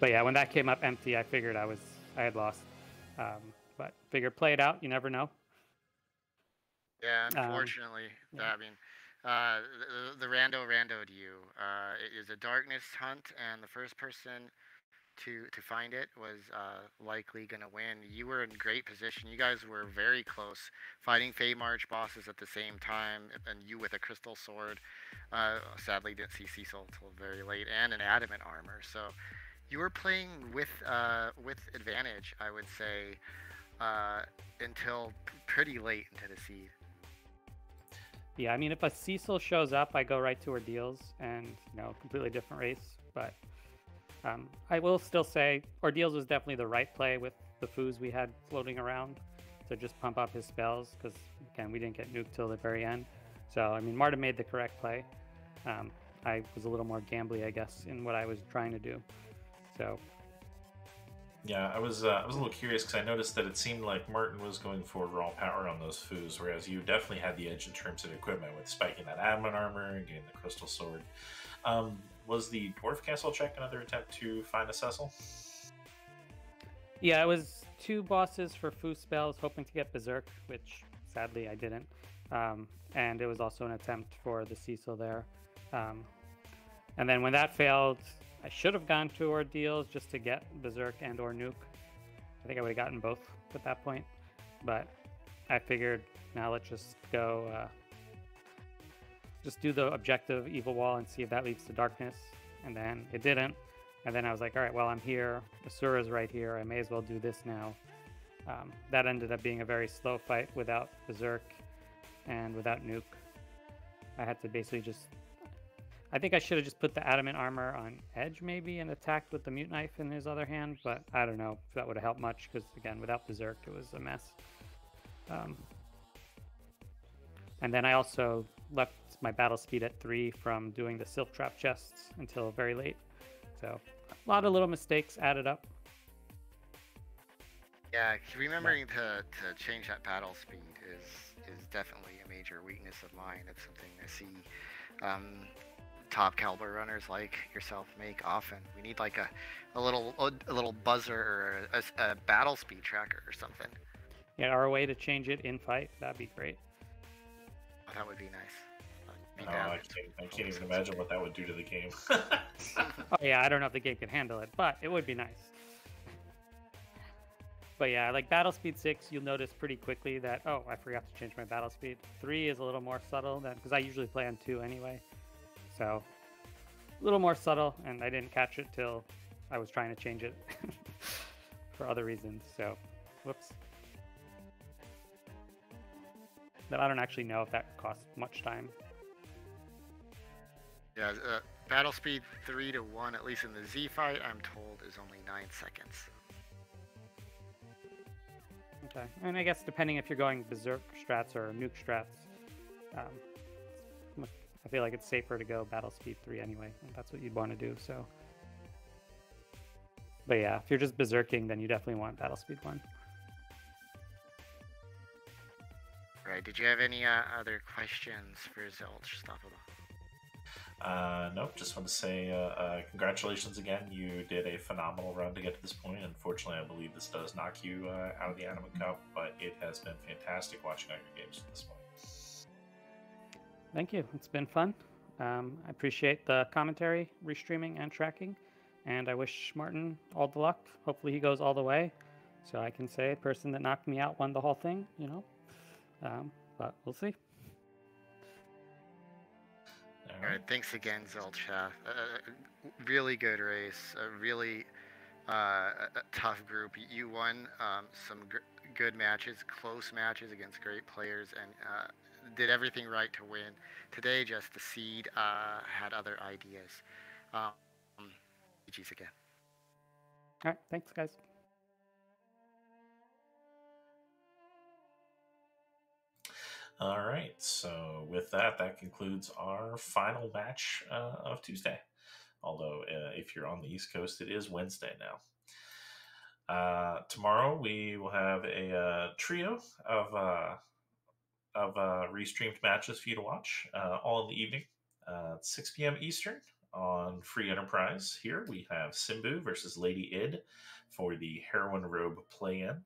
but yeah, when that came up empty, I figured I was I had lost. Um, but figured play it out. You never know. Yeah, Um, unfortunately, yeah. I mean, uh, the, the rando randoed you. Uh, it is a darkness hunt, and the first person to to find it was uh, likely going to win. You were in great position. You guys were very close, fighting Feymarch bosses at the same time, and you with a crystal sword. Uh, sadly, didn't see Cecil until very late, and an adamant armor. So you were playing with uh, with advantage, I would say, uh, until pretty late into the seed. Yeah, I mean, if a Cecil shows up, I go right to ordeals, and you know, completely different race. But um, I will still say ordeals was definitely the right play with the Fus we had floating around to just pump up his spells because again, we didn't get nuked till the very end. So I mean, Marten made the correct play. Um, I was a little more gambly, I guess, in what I was trying to do. So Yeah, I was uh, I was a little curious because I noticed that it seemed like Marten was going for raw power on those Fus, whereas you definitely had the edge in terms of equipment with spiking that adamant armor and getting the crystal sword. Um, was the dwarf castle check another attempt to find a Cecil? Yeah, it was two bosses for Fu spells, hoping to get Berserk, which sadly I didn't. Um, and it was also an attempt for the Cecil there. Um, and then when that failed, I should have gone to Ordeals just to get Berserk and or Nuke. I think I would have gotten both at that point. But I figured now let's just go uh, just do the objective evil wall and see if that leads to darkness. And then it didn't. And then I was like, all right, well, I'm here. Asura's right here. I may as well do this now. Um, that ended up being a very slow fight without Berserk and without Nuke. I had to basically just. I think I should have just put the adamant armor on Edge maybe and attacked with the mute knife in his other hand, but I don't know if that would have helped much because, again, without Berserk, it was a mess. Um, and then I also left my battle speed at three from doing the Sylph Trap chests until very late. So a lot of little mistakes added up. Yeah, remembering to, to change that battle speed is is definitely a major weakness of mine. It's something I see um, top caliber runners like yourself make often. We need like a, a little a little buzzer or a battle speed tracker or something. Yeah, our way to change it in fight, that'd be great. Oh, that would be nice. I'd be Oh. I can't, I can't even imagine what that would do to the game. Oh yeah, I don't know if the game can handle it, but it would be nice. but yeah, like battle speed six, you'll notice pretty quickly that oh, I forgot to change my battle speed. Three is a little more subtle than because I usually play on two anyway, so a little more subtle, and I didn't catch it till I was trying to change it for other reasons. So, whoops. But I don't actually know if that costs much time. Yeah, uh, battle speed three to one, at least in the Z fight, I'm told is only nine seconds. Okay, and I guess depending if you're going berserk strats or nuke strats, um, I feel like it's safer to go battle speed three anyway. that's what you'd want to do. So, but yeah, if you're just berserking, then you definitely want battle speed one. Right. Did you have any uh, other questions for Zilch, Stoppable? Uh, nope. Just want to say uh, uh, congratulations again. You did a phenomenal run to get to this point. Unfortunately, I believe this does knock you uh, out of the Adamant Cup, but it has been fantastic watching all your games to this point. Thank you. It's been fun. Um, I appreciate the commentary, restreaming, and tracking. And I wish Marten all the luck. Hopefully, he goes all the way. So I can say, person that knocked me out won the whole thing, you know? Um, but we'll see. All right. Thanks again, Zelcha. Uh, really good race. A really uh, a tough group. You won um, some gr- good matches, close matches against great players, and uh, did everything right to win. Today, just the seed uh, had other ideas. Um, GG's again. All right. Thanks, guys. All right. So with that, that concludes our final match uh, of Tuesday. Although uh, if you're on the East Coast, it is Wednesday now. Uh, tomorrow we will have a uh, trio of uh, of uh, restreamed matches for you to watch, all in the evening, 6 p.m. Eastern on Free Enterprise. Here we have Simbu versus Lady Id for the Heroin Robe play-in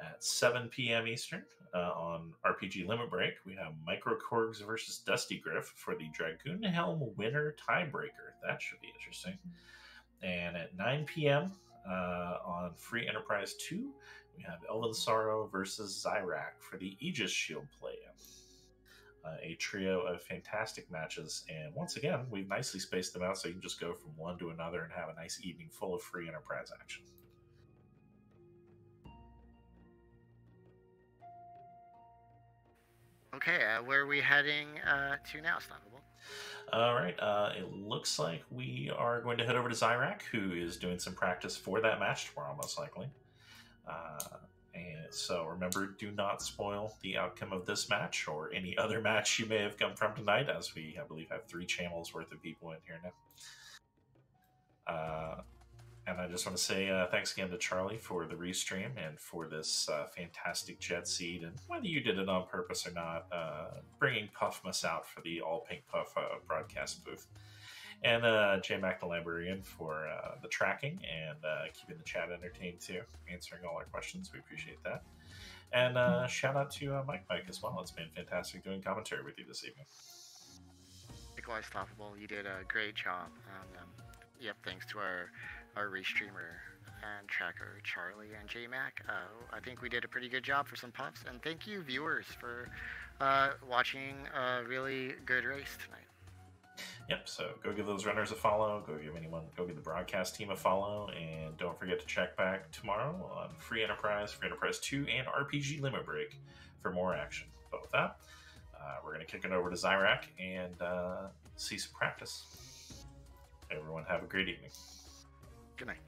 at 7 p.m. Eastern uh, on RPG Limit Break. We have Microkorgs versus Dusty Griff for the Dragoon Helm winner tiebreaker. That should be interesting. And at 9 p.m. Uh, on Free Enterprise 2, we have Elven versus Zyrak for the Aegis Shield play-in. Uh, a trio of fantastic matches. And once again, we've nicely spaced them out so you can just go from one to another and have a nice evening full of free enterprise action. Okay, uh, where are we heading uh, to now, Stoppable? All right. Uh, it looks like we are going to head over to Zyrak, who is doing some practice for that match tomorrow, most likely. Uh, and so remember, do not spoil the outcome of this match or any other match you may have come from tonight, as we, I believe, have three channels worth of people in here now. Uh, and I just want to say uh, thanks again to Charlie for the restream and for this uh, fantastic jet seed. And whether you did it on purpose or not, uh, bringing Puffmas out for the All Pink Puff uh, broadcast booth. And uh, J Mac the Librarian for uh, the tracking and keeping the chat entertained too, answering all our questions. We appreciate that. And shout out to Mike Mike as well. It's been fantastic doing commentary with you this evening. Likewise, Stoppable. You did a great job. And, um, yep, thanks to our our restreamer and tracker Charlie and JMac. Uh, I think we did a pretty good job for some puffs, and thank you viewers for uh, watching a really good race tonight. Yep. So go give those runners a follow. Go give anyone. Go give the broadcast team a follow, and don't forget to check back tomorrow on Free Enterprise, Free Enterprise Two, and RPG Limit Break for more action. But with that, uh, we're going to kick it over to Zyrak and uh, see some practice. Everyone, have a great evening. Good night.